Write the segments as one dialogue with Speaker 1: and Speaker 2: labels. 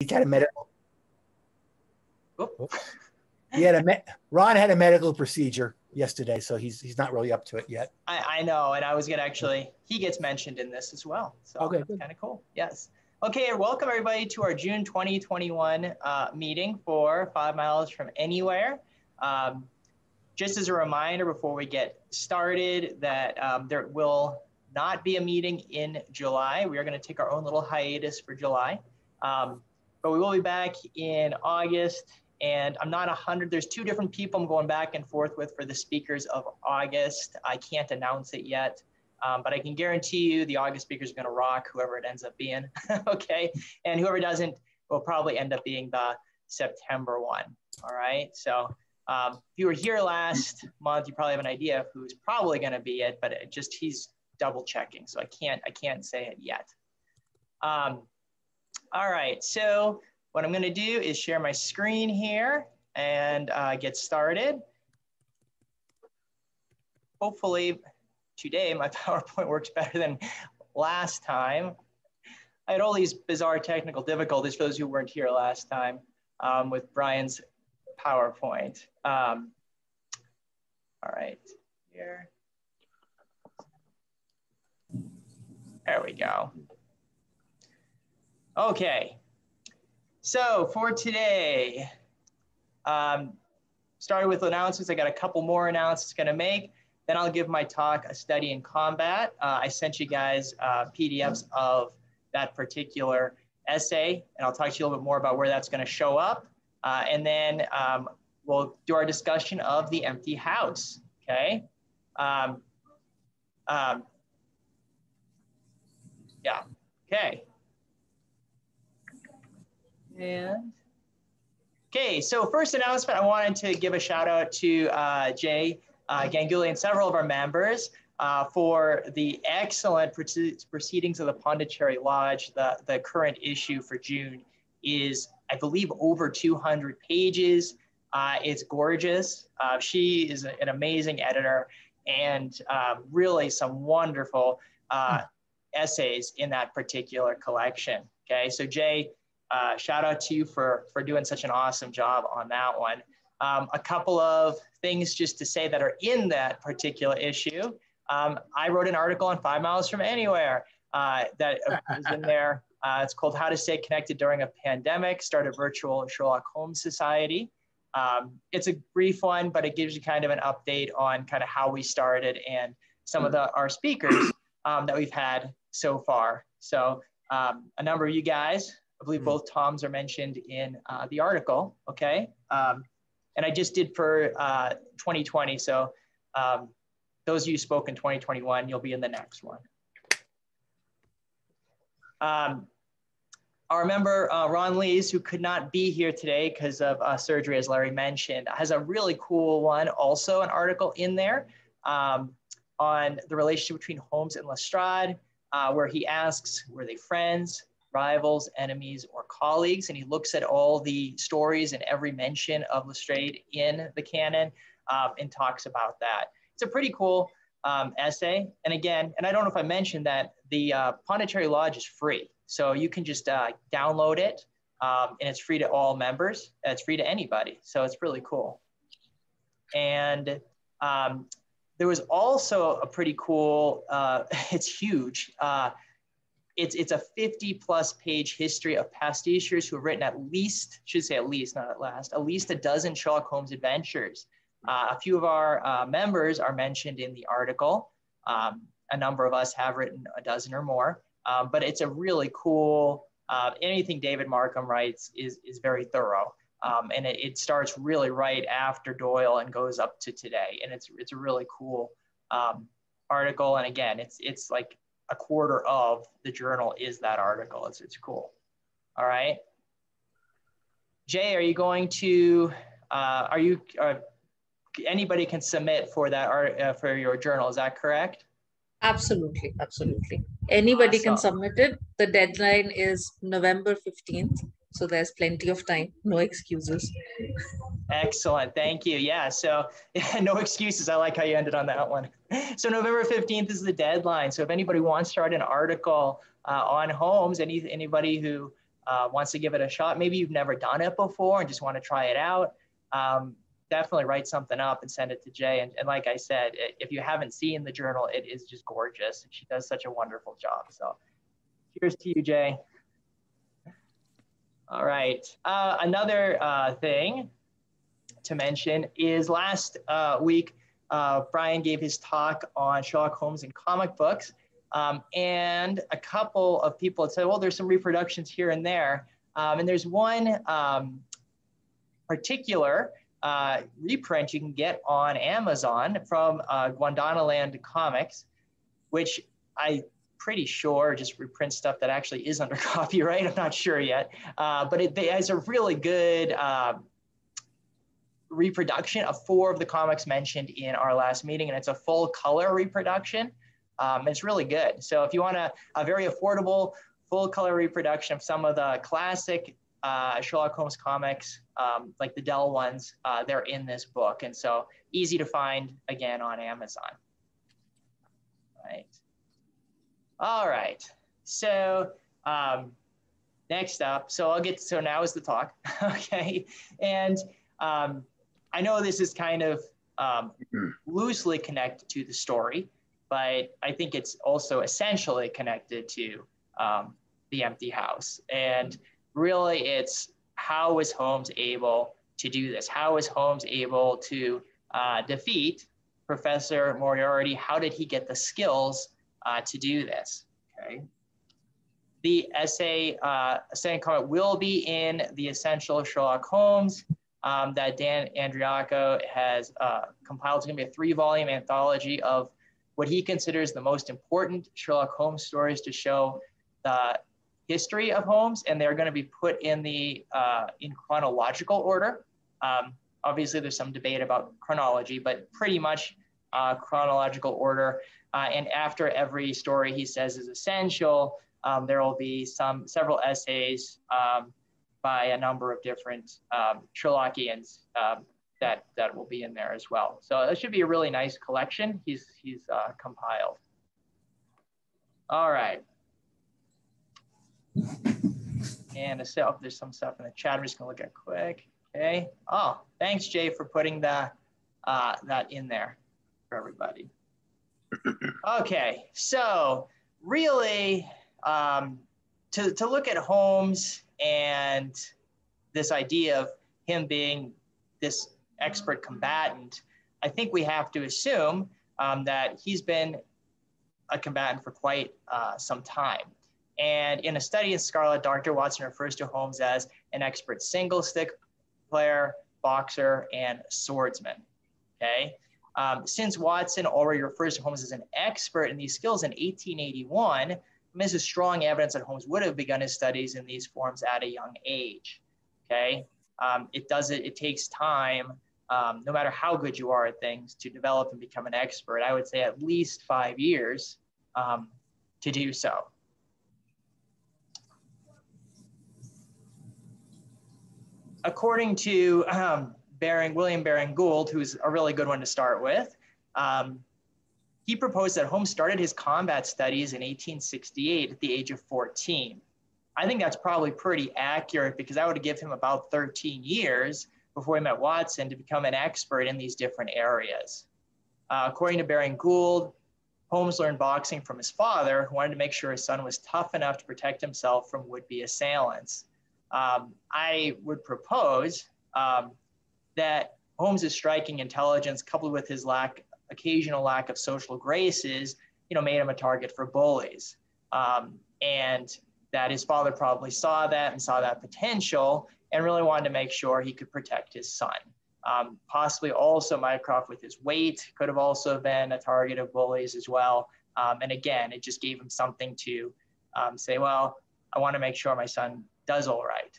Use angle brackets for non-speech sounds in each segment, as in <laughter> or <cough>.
Speaker 1: He had a medical.
Speaker 2: Oh.
Speaker 1: He had a me- Ron had a medical procedure yesterday, so he's he's not really up to it yet.
Speaker 2: I, I know, and I was gonna actually, he gets mentioned in this as well. So
Speaker 1: Okay,
Speaker 2: kind of cool. Yes. Okay, welcome everybody to our June 2021 uh, meeting for Five Miles from Anywhere. Um, just as a reminder before we get started, that um, there will not be a meeting in July. We are going to take our own little hiatus for July, um, but we will be back in August. And I'm not 100, there's two different people I'm going back and forth with for the speakers of August. I can't announce it yet. Um, but I can guarantee you the August speaker is going to rock whoever it ends up being. <laughs> okay. And whoever doesn't will probably end up being the September one. All right. So um, if you were here last month, you probably have an idea of who's probably going to be it, but it just he's double checking. So I can't, I can't say it yet. Um, all right. So what I'm going to do is share my screen here and uh, get started. Hopefully today my <laughs> PowerPoint works better than last time. I had all these bizarre technical difficulties for those who weren't here last time um, with Brian's PowerPoint. Um, all right, here. There we go. Okay, so for today, um, started with announcements. I got a couple more announcements gonna make. Then I'll give my talk, A Study in Combat. Uh, I sent you guys uh, PDFs of that particular essay, and I'll talk to you a little bit more about where that's gonna show up. Uh, and then um, we'll do our discussion of the empty house, okay? Um, um, yeah, okay. And, okay, so first announcement, I wanted to give a shout out to uh, Jay uh, Ganguly and several of our members uh, for the excellent proceedings of the Pondicherry Lodge. The, the current issue for June is, I believe, over 200 pages. Uh, it's gorgeous. Uh, she is an amazing editor and um, really some wonderful uh, essays in that particular collection. Okay, so Jay, uh, shout out to you for, for doing such an awesome job on that one. Um, a couple of things just to say that are in that particular issue. Um, I wrote an article on Five Miles from Anywhere uh, that <laughs> is in there. Uh, it's called How to Stay Connected During a Pandemic, Start a Virtual Sherlock Holmes Society. Um, it's a brief one, but it gives you kind of an update on kind of how we started and some of the, our speakers um, that we've had so far. So um, a number of you guys, I believe both Toms are mentioned in uh, the article, okay? Um, and I just did for uh, 2020. So um, those of you who spoke in 2021, you'll be in the next one. Um, our member, uh, Ron Lees, who could not be here today because of uh, surgery, as Larry mentioned, has a really cool one, also an article in there um, on the relationship between Holmes and Lestrade, uh, where he asks, were they friends, rivals, enemies, or colleagues? And he looks at all the stories and every mention of Lestrade in the canon um, and talks about that. It's a pretty cool um, essay. And again, and I don't know if I mentioned that the uh, Pondicherry Lodge is free. So you can just uh, download it um, and it's free to all members. It's free to anybody. So it's really cool. And um, there was also a pretty cool, uh, <laughs> it's huge. Uh, it's, it's a 50 plus page history of pastichers who have written at least, should say at least, not at last, at least a dozen Sherlock Holmes adventures. Uh, a few of our uh, members are mentioned in the article. Um, a number of us have written a dozen or more, um, but it's a really cool, uh, anything David Marcum writes is, is very thorough. Um, and it, it, starts really right after Doyle and goes up to today. And it's, it's a really cool um, article. And again, it's, it's like a quarter of the journal is that article. It's, it's cool. All right. Jay, are you going to, uh, are you, uh, anybody can submit for that art uh, for your journal. Is that correct?
Speaker 3: Absolutely, absolutely. Anybody can submit it. The deadline is November 15th. So there's plenty of time, no excuses.
Speaker 2: Excellent. Thank you. Yeah. So <laughs> yeah, no excuses. I like how you ended on that one. So November 15th is the deadline. So if anybody wants to write an article uh, on Holmes, any, anybody who uh, wants to give it a shot, maybe you've never done it before and just want to try it out, um, definitely write something up and send it to Jay. And, and like I said, if you haven't seen the journal, it is just gorgeous. And she does such a wonderful job. So cheers to you, Jay. All right. Uh, another uh, thing to mention is last uh, week, uh, Brian gave his talk on Sherlock Holmes and comic books. Um, and a couple of people said, well, there's some reproductions here and there. Um, and there's one um, particular uh, reprint you can get on Amazon from uh, Land Comics, which I pretty sure just reprint stuff that actually is under <laughs> copyright. I'm not sure yet, uh, but it, it, has a really good uh, reproduction of four of the comics mentioned in our last meeting, and it's a full color reproduction. Um, it's really good. So if you want a, a very affordable full color reproduction of some of the classic uh, Sherlock Holmes comics, um, like the Dell ones, uh, they're in this book. And so easy to find again on Amazon. Right. All right. So um, next up, so I'll get, so now is the talk. <laughs> okay. And um, I know this is kind of um, loosely connected to the story, but I think it's also essentially connected to um, the empty house. And really, it's how is Holmes able to do this? How is Holmes able to uh, defeat Professor Moriarty? How did he get the skills uh, to do this? Okay. The essay, uh, essay comment will be in the Essential Sherlock Holmes um, that Dan Andriacco has uh, compiled. It's to be a three volume anthology of what he considers the most important Sherlock Holmes stories to show the history of Holmes, and they're going to be put in the uh, in chronological order. Um, obviously, there's some debate about chronology, but pretty much uh, chronological order. Uh, and after every story he says is essential, um, there will be some several essays um, by a number of different um, Sherlockians um, that that will be in there as well. So it should be a really nice collection. He's he's uh, compiled. All right. And a, oh, there's some stuff in the chat. I'm just gonna look at quick. Okay. Oh, thanks Jay for putting that uh, that in there for everybody. Okay, so really, um, to, to look at Holmes and this idea of him being this expert combatant, I think we have to assume um, that he's been a combatant for quite uh, some time. And in a study in Scarlet, Dr. Watson refers to Holmes as an expert single stick player, boxer, and swordsman. Okay. Um, since Watson already refers to Holmes as an expert in these skills in 1881, this is strong evidence that Holmes would have begun his studies in these forms at a young age. Okay. Um, it does it, it takes time um, no matter how good you are at things, to develop and become an expert. I would say at least five years um, to do so. According to um, Baring, William Baring Gould, who's a really good one to start with, um, he proposed that Holmes started his combat studies in 1868 at the age of 14. I think that's probably pretty accurate because that would give him about 13 years before he met Watson to become an expert in these different areas. Uh, according to Baring Gould, Holmes learned boxing from his father, who wanted to make sure his son was tough enough to protect himself from would-be assailants. Um, I would propose um, that Holmes's striking intelligence, coupled with his lack, occasional lack of social graces, you know, made him a target for bullies. Um, and that his father probably saw that and saw that potential and really wanted to make sure he could protect his son. Um, possibly also Mycroft with his weight could have also been a target of bullies as well. Um, and again, it just gave him something to um, say, well, I want to make sure my son does all right.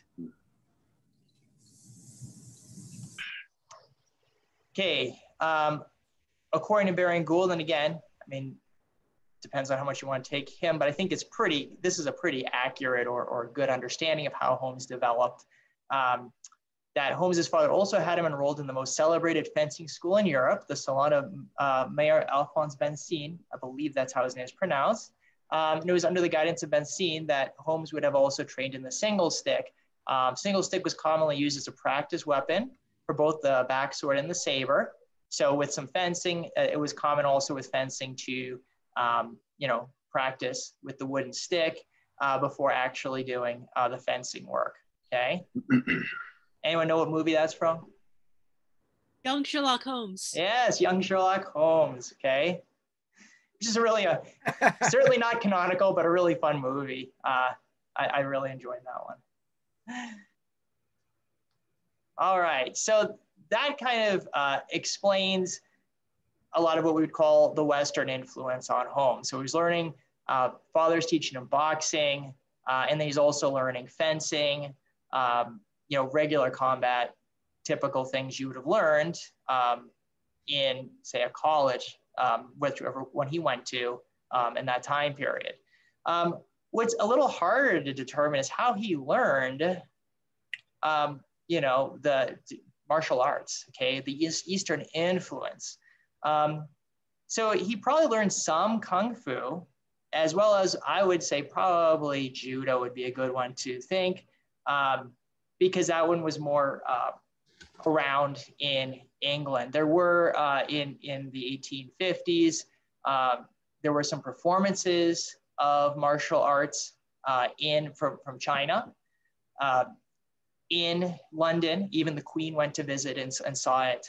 Speaker 2: Okay, um, according to Baring Gould, and again, I mean, depends on how much you want to take him, but I think it's pretty, this is a pretty accurate or, or good understanding of how Holmes developed um, that Holmes's father also had him enrolled in the most celebrated fencing school in Europe, the Salon of uh, Mayor Alphonse Benzine. I believe that's how his name is pronounced. Um, and it was under the guidance of Benzine that Holmes would have also trained in the single stick. Um, single stick was commonly used as a practice weapon for both the backsword and the saber. So with some fencing, uh, it was common also with fencing to, um, you know, practice with the wooden stick uh, before actually doing uh, the fencing work. Okay. <clears throat> Anyone know what movie that's from?
Speaker 4: Young Sherlock Holmes.
Speaker 2: Yes, Young Sherlock Holmes. Okay. Which is really a <laughs> certainly not canonical, but a really fun movie. Uh, I, I really enjoyed that one. All right, so that kind of uh, explains a lot of what we would call the Western influence on home. So he's learning, uh, father's teaching him boxing, uh, and then he's also learning fencing, um, you know, regular combat, typical things you would have learned um, in, say, a college, um, whichever one he went to um, in that time period. Um, what's a little harder to determine is how he learned, um, you know, the martial arts, okay, the Eastern influence. Um, so he probably learned some kung fu, as well as I would say probably judo would be a good one to think, um, because that one was more uh, around in England. There were uh, in in the 1850s, um, there were some performances of martial arts uh, in from from China. In London, even the Queen went to visit and, and saw it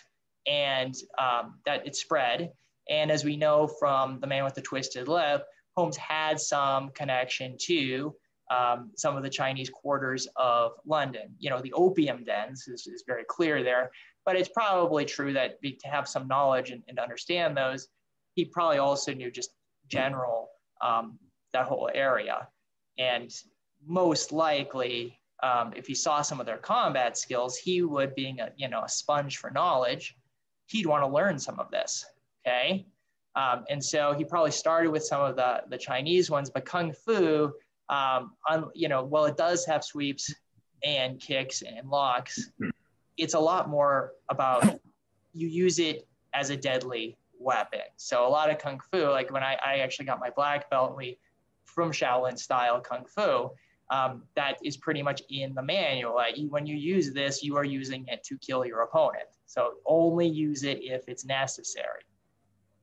Speaker 2: and um, that it spread. And as we know from The Man with the Twisted Lip, Holmes had some connection to um, some of the Chinese quarters of London. You know, the opium dens is, is very clear there, but it's probably true that to have some knowledge and, and understand those, he probably also knew just general um, that whole area. And most likely, um, if he saw some of their combat skills, he would, being a you know a sponge for knowledge, he'd want to learn some of this. Okay. Um, and so he probably started with some of the, the Chinese ones, but Kung Fu, um, on, you know, well, it does have sweeps and kicks and locks. It's a lot more about you use it as a deadly weapon. So a lot of Kung Fu, like when I, I actually got my black belt, we from Shaolin style Kung Fu, um, that is pretty much in the manual. Like when you use this, you are using it to kill your opponent. So only use it if it's necessary.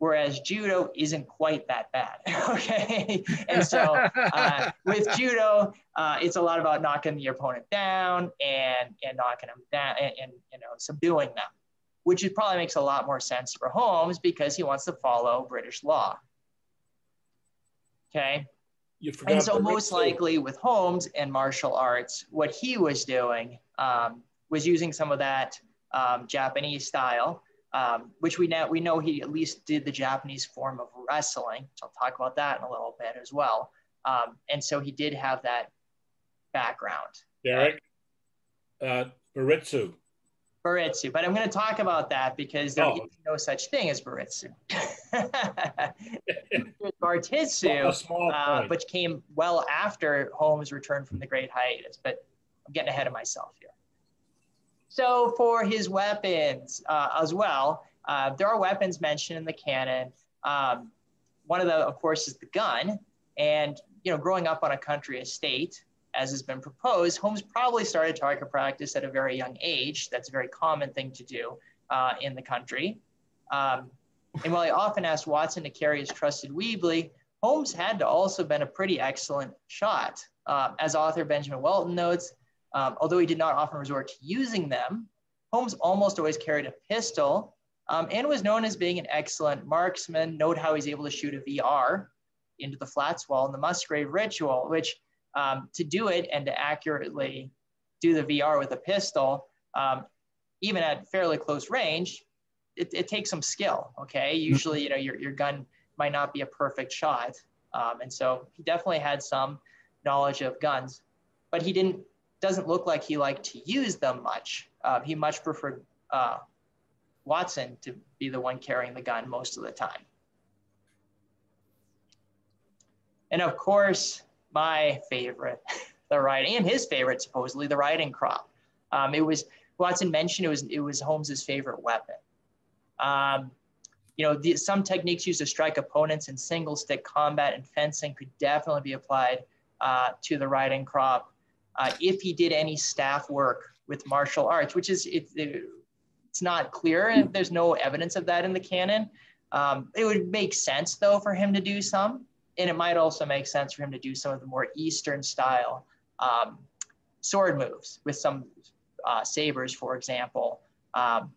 Speaker 2: Whereas judo isn't quite that bad, <laughs> okay? and so uh, with judo, uh, it's a lot about knocking the opponent down and and knocking them down and, and you know subduing them, which probably makes a lot more sense for Holmes because he wants to follow British law. Okay, and so most likely with Holmes and martial arts, what he was doing um, was using some of that um, Japanese style, um, which we know we know he at least did the Japanese form of wrestling. So I'll talk about that in a little bit as well. Um, and so he did have that background.
Speaker 5: Derrick, uh, Baritsu.
Speaker 2: Baritsu, but I'm going to talk about that because there oh. is no such thing as Baritsu. <laughs> <laughs> Bartitsu, uh, which came well after Holmes returned from the Great Hiatus, but I'm getting ahead of myself here. So for his weapons uh, as well, uh, there are weapons mentioned in the canon. Um, one of the, of course, is the gun. And you know, growing up on a country estate, as has been proposed, Holmes probably started target practice at a very young age. That's a very common thing to do uh, in the country. Um, and while he often asked Watson to carry his trusted Webley, Holmes had to also been a pretty excellent shot. Uh, as author Benjamin Welton notes, um, although he did not often resort to using them, Holmes almost always carried a pistol um, and was known as being an excellent marksman. Note how he's able to shoot a VR into the flats wall in the Musgrave ritual, which um, to do it and to accurately do the VR with a pistol, um, even at fairly close range, it, it, takes some skill. Okay, usually you know your, your gun might not be a perfect shot, um, and so he definitely had some knowledge of guns, but he didn't doesn't look like he liked to use them much. Uh, he much preferred uh, Watson to be the one carrying the gun most of the time. And of course, my favorite, <laughs> the riding, and his favorite, supposedly, the riding crop. Um, it was Watson mentioned it was it was Holmes's favorite weapon. Um, you know, the, some techniques used to strike opponents in single stick combat and fencing could definitely be applied uh, to the riding crop. Uh, if he did any staff work with martial arts, which is, it, it, it's not clear and there's no evidence of that in the canon. Um, it would make sense though for him to do some, and it might also make sense for him to do some of the more Eastern style um, sword moves with some uh, sabers, for example. Um,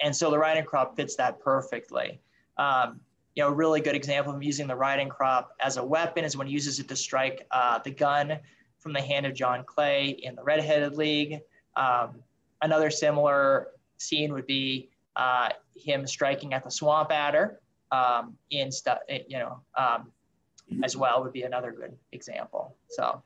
Speaker 2: and so the riding crop fits that perfectly. Um, you know, a really good example of using the riding crop as a weapon is when he uses it to strike uh, the gun from the hand of John Clay in the Redheaded League. Um, another similar scene would be uh, him striking at the swamp adder um, in stuff, you know, um, as well would be another good example. So.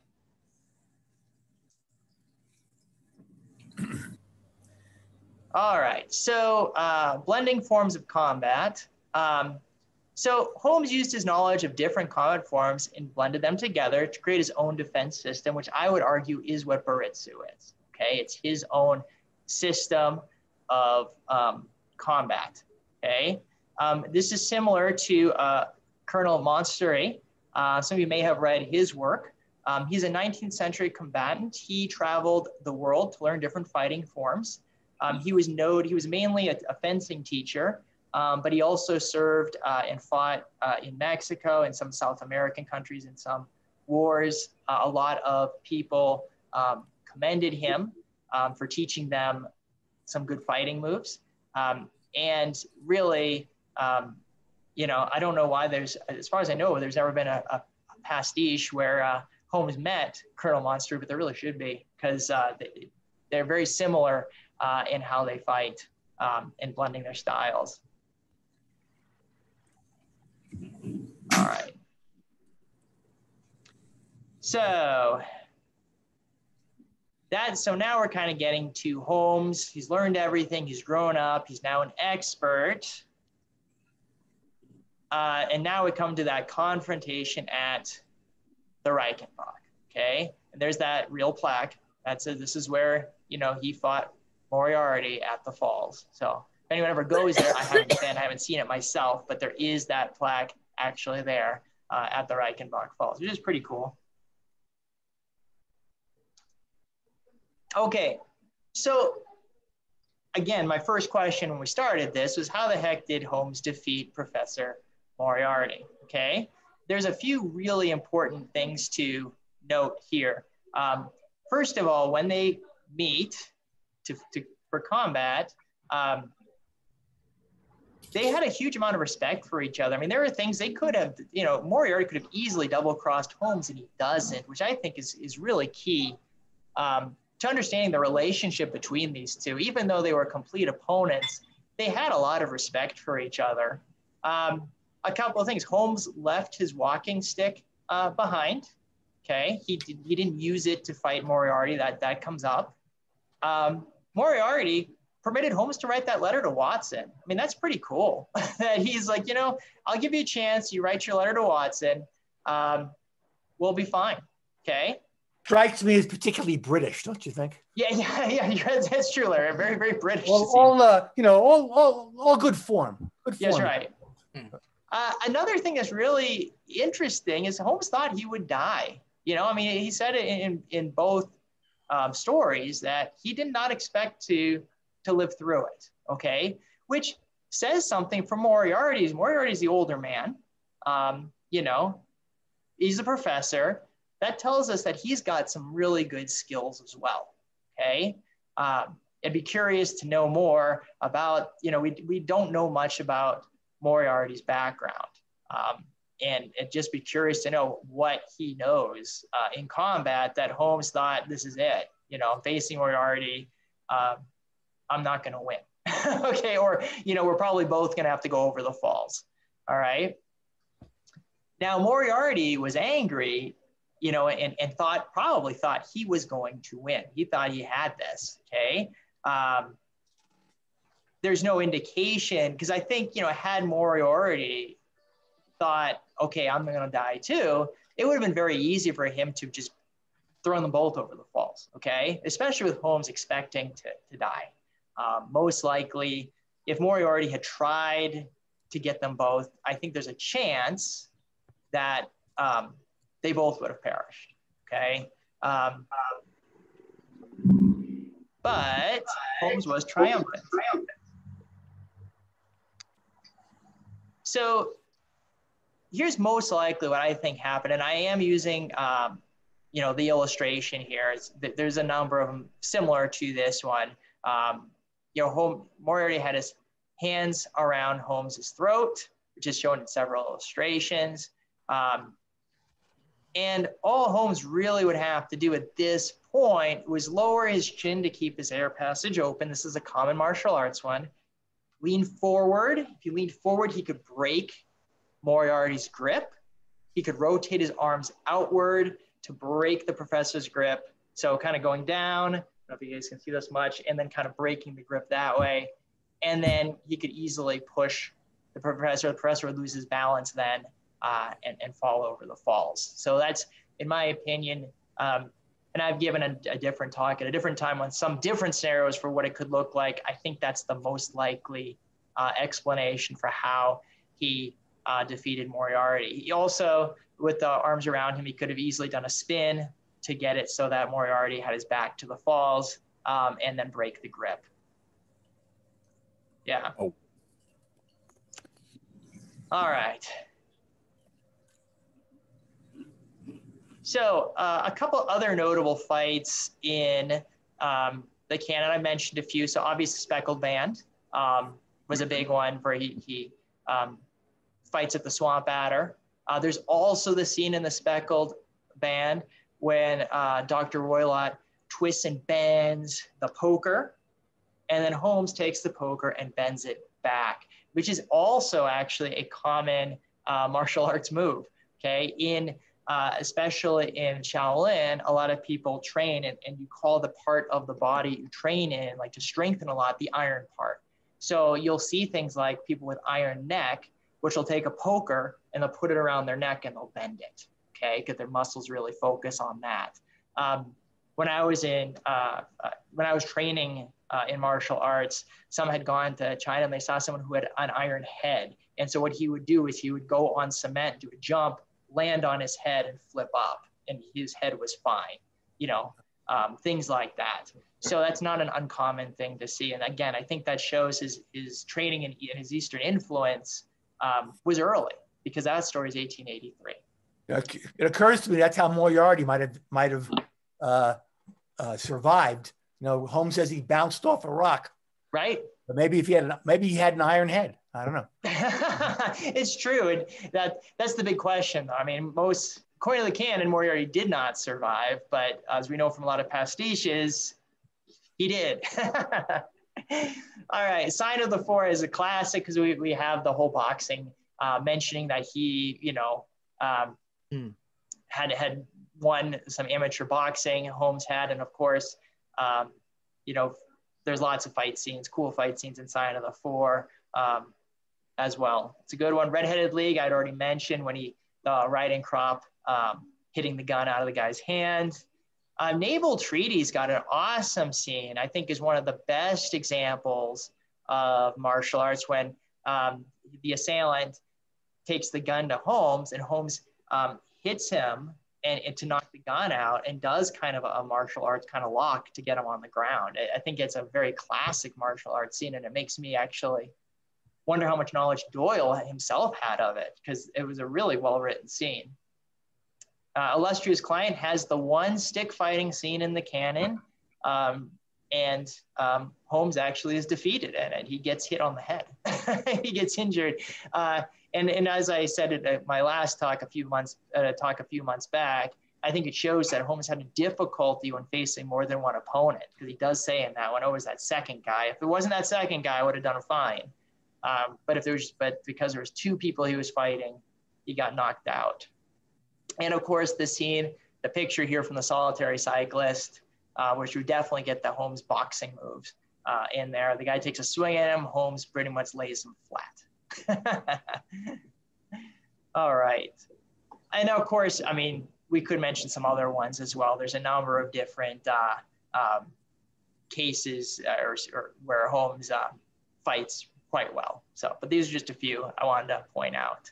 Speaker 2: All right, so uh, blending forms of combat. Um, so Holmes used his knowledge of different combat forms and blended them together to create his own defense system, which I would argue is what Baritsu is. Okay, it's his own system of um, combat. Okay, um, this is similar to uh, Colonel Monstery. Uh, some of you may have read his work. Um, he's a 19th century combatant. He traveled the world to learn different fighting forms. Um, he was known, he was mainly a, a fencing teacher, um, but he also served uh, and fought uh, in Mexico and some South American countries in some wars. Uh, a lot of people um, commended him um, for teaching them some good fighting moves. And really, um, you know, I don't know why there's, as far as I know, there's never been a, a pastiche where uh, Holmes met Colonel Monster, but there really should be because uh, they, they're very similar uh, in how they fight um, and blending their styles. All right. So that so now we're kind of getting to Holmes. He's learned everything. He's grown up. He's now an expert. Uh, and now we come to that confrontation at the Reichenbach. Okay, and there's that real plaque that says this is where you know he fought Moriarty at the falls. So if anyone ever goes there, I haven't been, I haven't seen it myself, but there is that plaque actually there uh, at the Reichenbach Falls, which is pretty cool. Okay, so again, my first question when we started this was how the heck did Holmes defeat Professor Moriarty? Okay, there's a few really important things to note here. Um, first of all, when they meet, to, to for combat, um, they had a huge amount of respect for each other. I mean, there are things they could have, you know, Moriarty could have easily double crossed Holmes and he doesn't, which I think is, is really key um, to understanding the relationship between these two. Even though they were complete opponents, they had a lot of respect for each other. Um, a couple of things Holmes left his walking stick uh, behind. Okay, he, did, he didn't use it to fight Moriarty, that, that comes up. Um, Moriarty permitted Holmes to write that letter to Watson. I mean, that's pretty cool <laughs> that he's like, you know, I'll give you a chance. You write your letter to Watson. Um, we'll be fine. Okay.
Speaker 1: Strikes me as particularly British, don't you think?
Speaker 2: Yeah, <laughs> yeah, yeah. That's true, Larry. Very, very British.
Speaker 1: All, all uh, you know, all, all, all good form. Good form.
Speaker 2: That's right. Uh, another thing that's really interesting is Holmes thought he would die. You know, I mean, he said it in, in both um, stories that he did not expect to to live through it. Okay, which says something for Moriarty. Moriarty's the older man. Um, you know, he's a professor. That tells us that he's got some really good skills as well. Okay. Um, I'd be curious to know more about, you know, we, we don't know much about Moriarty's background. Um, and, just be curious to know what he knows uh, in combat that Holmes thought this is it. You know, I'm facing Moriarty. Um, I'm not going to win. <laughs> okay. Or, you know, we're probably both going to have to go over the falls. All right. Now, Moriarty was angry, you know, and, and thought, probably thought he was going to win. He thought he had this. Okay. Um, there's no indication because I think, you know, had Moriarty thought, okay, I'm going to die too, it would have been very easy for him to just throw them both over the falls, okay? Especially with Holmes expecting to, to die. Um, most likely, if Moriarty had tried to get them both, I think there's a chance that um, they both would have perished. Okay. Um, but Holmes was triumphant. So here's most likely what I think happened, and I am using, um, you know, the illustration here. There's a number of them similar to this one. Um, you know, Holmes, Moriarty had his hands around Holmes's throat, which is shown in several illustrations. Um, and all Holmes really would have to do at this point was lower his chin to keep his air passage open. This is a common martial arts one. Lean forward. If he leaned forward, he could break Moriarty's grip. He could rotate his arms outward to break the professor's grip. So kind of going down, I don't know if you guys can see this much, and then kind of breaking the grip that way. And then he could easily push the professor. The professor would lose his balance then uh, and, and fall over the falls. So that's, in my opinion, um, and I've given a, a, different talk at a different time on some different scenarios for what it could look like. I think that's the most likely uh, explanation for how he uh, defeated Moriarty. He also, with the arms around him, he could have easily done a spin to get it so that Moriarty had his back to the falls um, and then break the grip. Yeah.
Speaker 5: Oh.
Speaker 2: All right. So uh, a couple other notable fights in um, the canon. I mentioned a few. So obviously Speckled Band um, was a big one where he, he um, fights at the Swamp Adder. Uh, there's also the scene in the Speckled Band when uh, Dr. Roylott twists and bends the poker, and then Holmes takes the poker and bends it back, which is also actually a common uh, martial arts move. Okay, in uh, especially in Shaolin, a lot of people train and, and you call the part of the body you train in, like to strengthen a lot, the iron part. So you'll see things like people with iron neck, which will take a poker and they'll put it around their neck and they'll bend it, okay, because their muscles really focus on that. Um, when I was in, uh, uh, when I was training uh, in martial arts, some had gone to China and they saw someone who had an iron head. And so what he would do is he would go on cement, do a jump, land on his head and flip up, and his head was fine. You know, um, things like that. So that's not an uncommon thing to see. And again, I think that shows his his training and his Eastern influence um, was early because that story is 1883.
Speaker 1: It occurs to me that's how Moriarty might have might have uh, uh, survived. You know, Holmes says he bounced off a rock.
Speaker 2: Right.
Speaker 1: But maybe if he had an, maybe he had an iron head. I don't know. <laughs>
Speaker 2: it's true, and that that's the big question. I mean, most according to the canon, Moriarty did not survive, but as we know from a lot of pastiches, he did. <laughs> All right, Sign of the Four is a classic because we, we have the whole boxing uh, mentioning that he, you know, um, mm. had had won some amateur boxing. Holmes had, and of course, um, you know, there's lots of fight scenes, cool fight scenes in Sign of the Four. Um, as well. It's a good one. Redheaded League, I'd already mentioned when he, uh, riding crop, um, hitting the gun out of the guy's hand. Uh, Naval Treaty's got an awesome scene, I think is one of the best examples of martial arts when um, the assailant takes the gun to Holmes and Holmes um, hits him and, and, to knock the gun out and does kind of a, a, martial arts kind of lock to get him on the ground. I, I think it's a very classic martial arts scene and it makes me actually – wonder how much knowledge Doyle himself had of it because it was a really well written scene. Uh, Illustrious Client has the one stick fighting scene in the canon, um, and um, Holmes actually is defeated in it. He gets hit on the head, <laughs> he gets injured. Uh, and, and as I said at my last talk a few months, uh, talk a few months back, I think it shows that Holmes had a difficulty when facing more than one opponent because he does say in that one, oh, it was that second guy. If it wasn't that second guy, I would have done fine. Um, but if there's, but because there was two people he was fighting, he got knocked out. And of course, the scene, the picture here from the solitary cyclist, uh, which would definitely get the Holmes boxing moves uh, in there. The guy takes a swing at him, Holmes pretty much lays him flat. <laughs> All right. And of course, I mean, we could mention some other ones as well. There's a number of different uh, um, cases uh, or, or, where Holmes uh, fights quite well. So, but these are just a few I wanted to point out.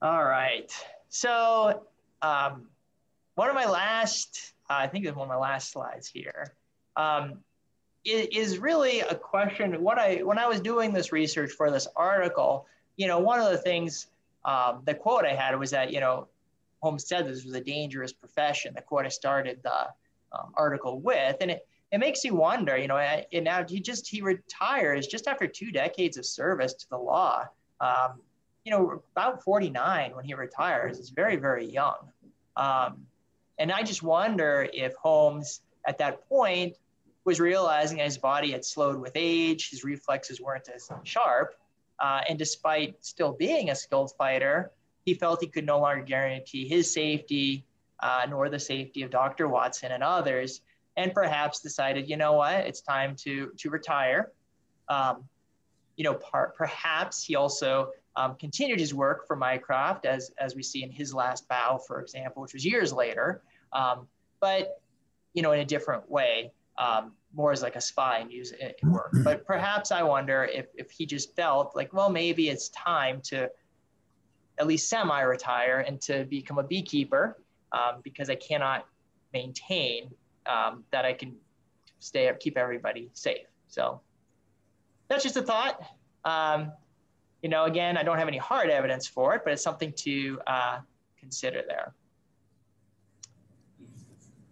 Speaker 2: All right. So um, one of my last, uh, I think it's one of my last slides here, um, is, is really a question. What I when I was doing this research for this article, you know, one of the things, um, the quote I had was that you know, Holmes said this was a dangerous profession. The quote I started the um, article with, and it it makes you wonder, you know, and now he just he retires just after two decades of service to the law. Um, you know, about 49 when he retires is very, very young. Um, and I just wonder if Holmes at that point was realizing that his body had slowed with age, his reflexes weren't as sharp. Uh, and despite still being a skilled fighter, he felt he could no longer guarantee his safety uh, nor the safety of Dr. Watson and others, and perhaps decided, you know what, it's time to, to retire. Um, you know, par- perhaps he also um, continued his work for Mycroft, as, as we see in his last bow, for example, which was years later, um, but you know, in a different way, um, more as like a spy and use it in work. But perhaps I wonder if, if he just felt like, well, maybe it's time to at least semi-retire and to become a beekeeper um, because I cannot maintain um, that I can stay up, keep everybody safe. So that's just a thought. Um, you know, again, I don't have any hard evidence for it, but it's something to uh, consider there.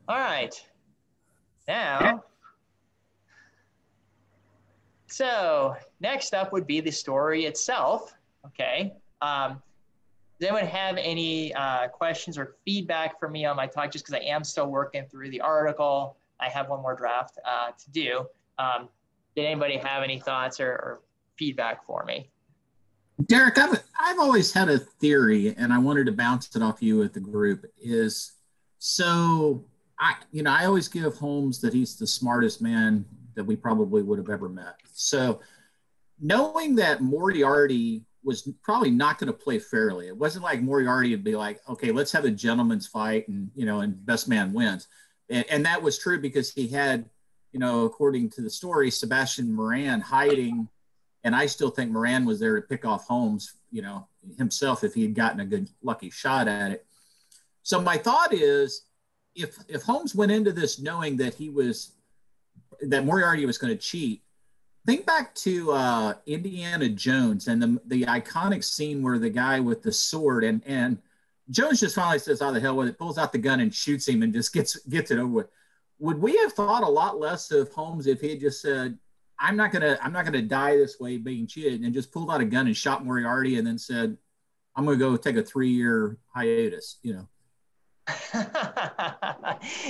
Speaker 2: All right. Now, so next up would be the story itself. Okay. Um, does anyone have any uh, questions or feedback for me on my talk? Just because I am still working through the article, I have one more draft uh, to do. Um, did anybody have any thoughts or, or feedback for me?
Speaker 6: Derrick, I've I've always had a theory, and I wanted to bounce it off you at the group. Is so I you know I always give Holmes that he's the smartest man that we probably would have ever met. So knowing that Moriarty was probably not going to play fairly, it wasn't like Moriarty would be like, okay, let's have a gentleman's fight, and you know, and best man wins, and, and that was true because he had, you know, according to the story, Sebastian Moran hiding and I still think Moran was there to pick off Holmes, you know, himself if he had gotten a good lucky shot at it. So my thought is, if if Holmes went into this knowing that he was that Moriarty was going to cheat, think back to uh, Indiana Jones and the the iconic scene where the guy with the sword and and Jones just finally says, "How the hell with it?" Pulls out the gun and shoots him and just gets gets it over with. Would we have thought a lot less of Holmes if he had just said, I'm not gonna I'm not gonna die this way being cheated and just pulled out a gun and shot Moriarty and then said, I'm gonna go take a three year hiatus, you know. <laughs>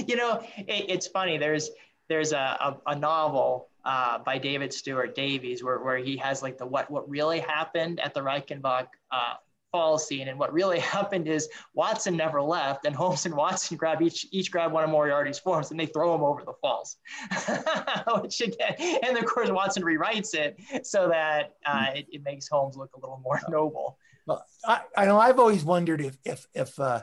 Speaker 2: you know, it, it's funny. There's there's a, a, a novel uh, by David Stuart Davies where, where he has like the what what really happened at the Reichenbach uh, fall scene. And what really <laughs> happened is Watson never left, and Holmes and Watson grab each each grab one of Moriarty's forms and they throw him over the falls. <laughs> Which again, and of course Watson rewrites it so that uh, it, it, makes Holmes look a little more noble.
Speaker 1: Well, I, I know I've always wondered if if if uh,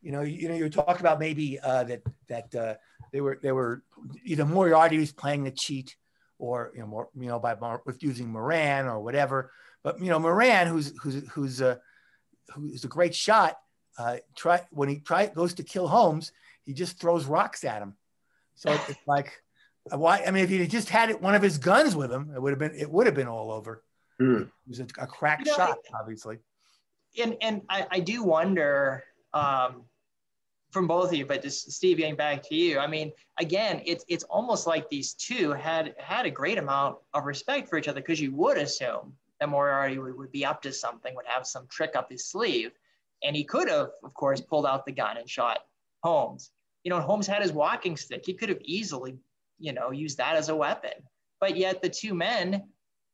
Speaker 1: you know you know you talked about maybe uh, that that uh, they were they were either Moriarty was playing the cheat or you know more you know by with using Moran or whatever. But you know Moran, who's who's who's uh, who's a great shot, uh, try when he try goes to kill Holmes, he just throws rocks at him. So <laughs> it's like, uh, why? I mean, if he just had it, one of his guns with him, it would have been it would have been all over. Mm. It was a, a crack you know, shot, obviously.
Speaker 2: And and I, I do wonder um, from both of you, but just Steve, getting back to you. I mean, again, it's it's almost like these two had had a great amount of respect for each other because you would assume that Moriarty would, would be up to something, would have some trick up his sleeve. And he could have, of course, pulled out the gun and shot Holmes. You know, Holmes had his walking stick. He could have easily, you know, used that as a weapon. But yet the two men,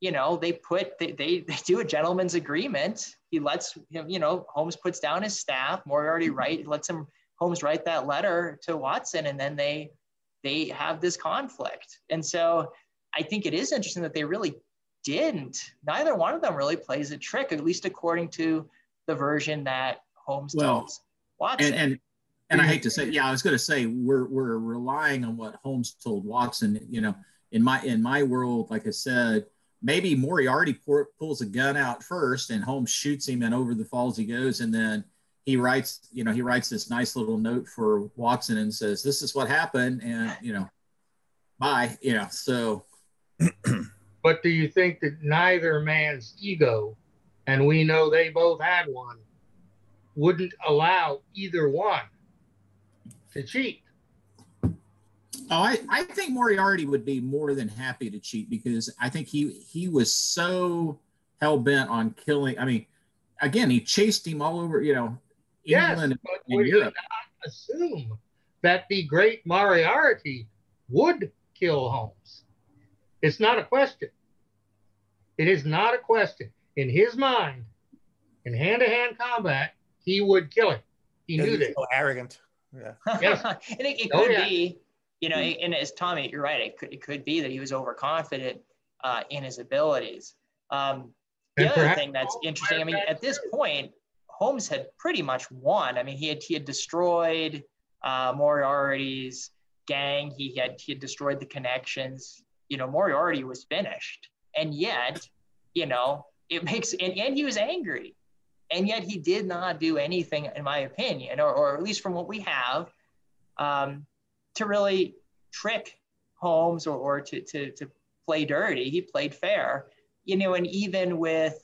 Speaker 2: you know, they put, they, they, <laughs> they do a gentleman's agreement. He lets him, you know, Holmes puts down his staff. Moriarty mm-hmm. write, lets him, Holmes write that letter to Watson. And then they, they have this conflict. And so I think it is interesting that they really didn't. Neither one of them really plays a trick, at least according to the version that Holmes well, tells Watson.
Speaker 6: And, and and I hate to say, yeah, I was going to say we're we're relying on what Holmes told Watson. You know, in my in my world, like I said, maybe Moriarty pour, pulls a gun out first, and Holmes shoots him, and over the falls he goes, and then he writes, you know, he writes this nice little note for Watson and says, "This is what happened," and you know, bye, you know. So, <clears throat>
Speaker 7: But do you think that neither man's ego, and we know they both had one, wouldn't allow either one to cheat?
Speaker 6: oh, I, I think Moriarty would be more than happy to cheat because I think he he was so hell bent on killing. I mean, again, he chased him all over, you know,
Speaker 7: Yes,
Speaker 6: England
Speaker 7: but
Speaker 6: and
Speaker 7: would
Speaker 6: Europe.
Speaker 7: not assume that the great Moriarty would kill Holmes? It's not a question. It is not a question. In his mind, in hand-to-hand combat, he would kill him. He knew that.
Speaker 1: so arrogant. Yeah.
Speaker 7: Yes. <laughs>
Speaker 2: and it, it
Speaker 7: Oh,
Speaker 2: could
Speaker 7: yeah.
Speaker 2: be, you know, and as Tommy, you're right. It could, it could be that he was overconfident uh, in his abilities. Um, the
Speaker 7: And
Speaker 2: other thing that's interesting, I mean, at this point, Holmes had pretty much won. I mean, he had he had destroyed uh, Moriarty's gang. He had he had destroyed the connections. You know, Moriarty was finished, and yet, you know, it makes and, and he was angry, and yet he did not do anything, in my opinion, or or at least from what we have, um, to really trick Holmes or or to to to play dirty. He played fair, you know, and even with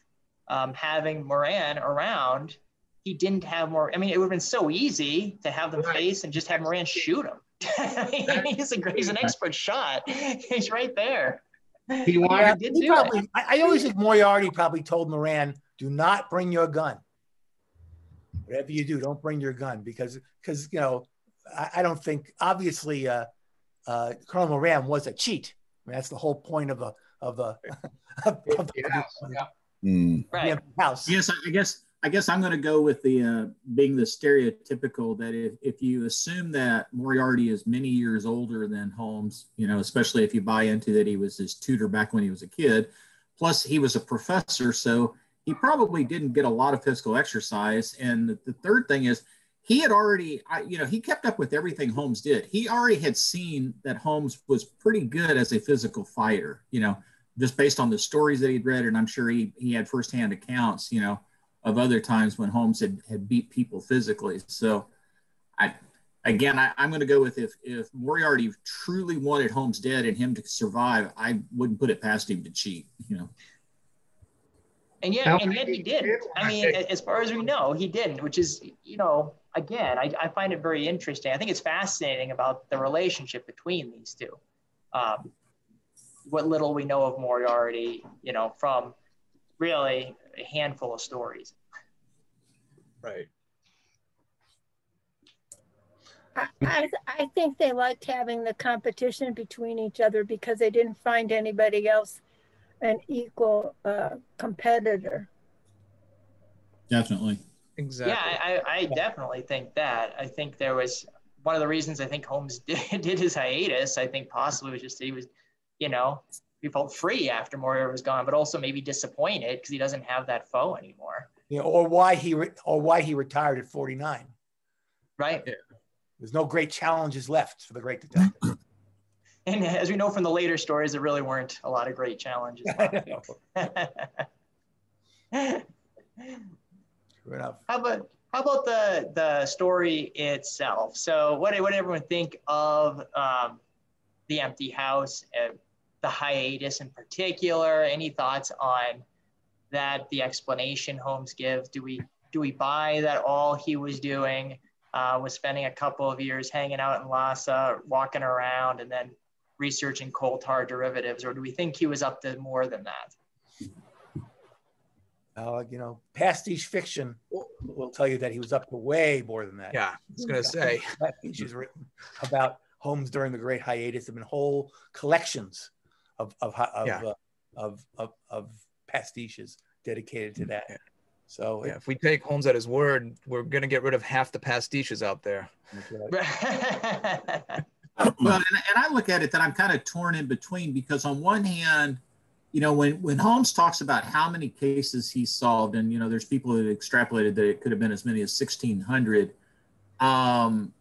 Speaker 2: um, having Moran around, he didn't have more. I mean, it would have been so easy to have them
Speaker 7: Right.
Speaker 2: face and just have Moran shoot him. <laughs> He's, a, he's an expert shot. <laughs> He's right there.
Speaker 7: He wanted
Speaker 1: Yeah,
Speaker 2: did
Speaker 1: he
Speaker 2: do it.
Speaker 1: probably, I, I always think Moriarty probably told Moran, do not bring your gun. Whatever you do, don't bring your gun because, because, you know, I, I don't think, obviously, uh, uh, Colonel Moran was a cheat. I mean, that's the whole point of a, of a, <laughs> of, of
Speaker 7: Yes, yeah.
Speaker 8: Mm.
Speaker 2: Right.
Speaker 1: empty house.
Speaker 6: Yes, I guess I guess I'm going to go with the uh, being the stereotypical that if, if you assume that Moriarty is many years older than Holmes, you know, especially if you buy into that he was his tutor back when he was a kid, plus he was a professor, so he probably didn't get a lot of physical exercise. And the, the third thing is he had already, I, you know, he kept up with everything Holmes did. He already had seen that Holmes was pretty good as a physical fighter, you know, just based on the stories that he'd read, and I'm sure he he had firsthand accounts, you know of other times when Holmes had, had beat people physically. So I again I, I'm gonna go with if if Moriarty truly wanted Holmes dead and him to survive, I wouldn't put it past him to cheat, you know.
Speaker 2: And yet, and yet he
Speaker 7: he
Speaker 2: didn't. I mean, as far as we know, he didn't, which is, you know, again, I, I find it very interesting. I think it's fascinating about the relationship between these two. Um, what little we know of Moriarty, you know, from really a handful of stories.
Speaker 9: Right.
Speaker 10: I, I, I think they liked having the competition between each other because they didn't find anybody else an equal uh, competitor.
Speaker 6: Definitely.
Speaker 9: Exactly.
Speaker 2: Yeah, I, I I definitely think that. I think there was one of the reasons I think Holmes did, <laughs> did his hiatus. I think possibly was just he was, you know, he felt free after Moria was gone, but also maybe disappointed because he doesn't have that foe anymore,
Speaker 1: You know, or why he, re- or why he retired at 49.
Speaker 2: right?
Speaker 9: Yeah.
Speaker 1: There's no great challenges left for the great detective. <laughs>
Speaker 2: And as we know from the later stories, there really weren't a lot of great challenges. <laughs> <laughs>
Speaker 1: True enough.
Speaker 2: How about how about the the story itself? So what did what did everyone think of um, the empty house, uh, the hiatus in particular? Any thoughts on that? The explanation Holmes gives. Do we do we buy that all he was doing uh, was spending a couple of years hanging out in Lhasa, walking around, and then researching coal tar derivatives, or do we think he was up to more than that?
Speaker 1: Uh, you know, pastiche fiction will tell you that he was up to way more than that.
Speaker 9: Yeah, I was gonna say.
Speaker 1: She's written about Holmes during the Great Hiatus have been whole collections of of of
Speaker 9: Yeah.
Speaker 1: uh, of, of, of pastiches dedicated to that.
Speaker 9: Yeah.
Speaker 1: So
Speaker 9: Yeah, if we take Holmes at his word, we're gonna get rid of half the pastiches out there.
Speaker 1: it, <laughs>
Speaker 6: Well, and, and I look at it that I'm kind of torn in between because on one hand, you know, when when Holmes talks about how many cases he solved, and you know, there's people that extrapolated that it could have been as many as 1,600. Um,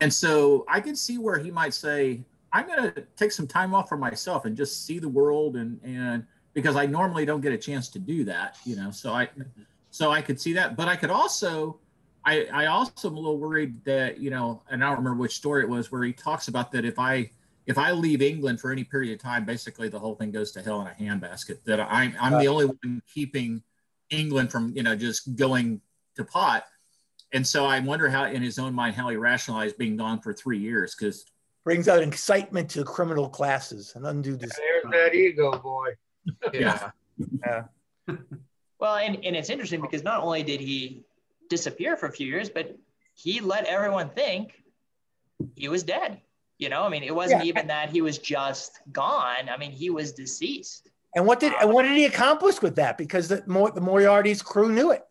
Speaker 6: and so I can see where he might say, "I'm going to take some time off for myself and just see the world and and because I normally don't get a chance to do that, you know. So I, so I could see that, but I could also, I, I also am a little worried that you know, and I don't remember which story it was where he talks about that if I if I leave England for any period of time, basically the whole thing goes to hell in a handbasket. That I'm I'm the only one keeping England from you know just going to pot. And so I wonder how, in his own mind, how he rationalized being gone for three years because
Speaker 1: brings out excitement to criminal classes and undue. Dis-
Speaker 7: There's that ego, boy. <laughs>
Speaker 9: Yeah.
Speaker 1: yeah.
Speaker 2: Well, and, and it's interesting because not only did he disappear for a few years, but he let everyone think he was dead. You know, I mean, it wasn't
Speaker 1: Yeah.
Speaker 2: even that he was just gone. I mean, he was deceased.
Speaker 1: And what did and what did he accomplish with that? Because the Mor- the Moriarty's crew knew it.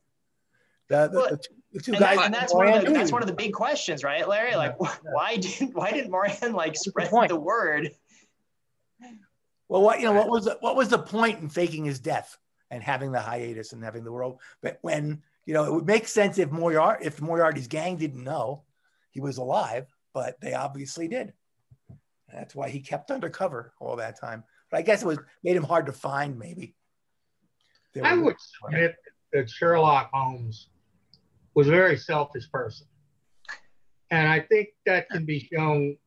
Speaker 1: The, the,
Speaker 2: Well,
Speaker 1: the two, the two
Speaker 2: And,
Speaker 1: guys.
Speaker 2: that- and that's one of the that's one of the big questions, right, Larry? Like, wh- <laughs> why didn't why didn't Moran like spread
Speaker 1: point.
Speaker 2: the word?
Speaker 1: Well, what you know, <laughs> what was the, what was the point in faking his death and having the hiatus and having the world? But when you know, it would make sense if Moriarty, if Moriarty's gang didn't know he was alive, but they obviously did. That's why he kept undercover all that time. But I guess it was made him hard to find, maybe. They
Speaker 7: I would submit that Sherlock Holmes was a very selfish person. And I think that can be shown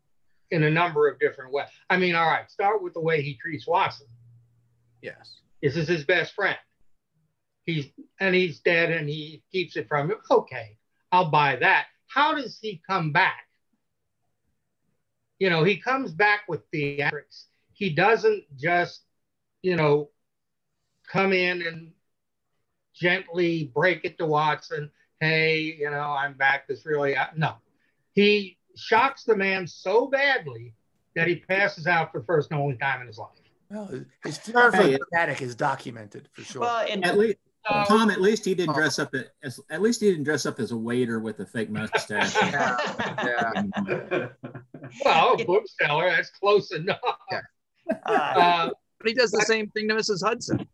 Speaker 7: in a number of different ways. I mean, all right, start with the way he treats Watson.
Speaker 9: Yes.
Speaker 7: This is his best friend. He's and he's dead and he keeps it from him. Okay, I'll buy that. How does he come back? You know, he comes back with theatrics. He doesn't just, you know, come in and gently break it to Watson. Hey, you know, I'm back. This really no. He shocks the man so badly that he passes out for the first and only time in his life.
Speaker 1: Well, his fear for
Speaker 6: Hey.
Speaker 1: dramatic is documented for sure.
Speaker 2: Well, and
Speaker 6: At least,
Speaker 2: so-
Speaker 6: Tom, at least he didn't dress up as at least he didn't dress up as a waiter with a fake mustache. <laughs>
Speaker 9: Yeah. <laughs>
Speaker 7: Well, a bookseller, that's close enough.
Speaker 9: Yeah.
Speaker 2: uh,
Speaker 7: Uh,
Speaker 9: But he does the same thing to Mrs. Hudson.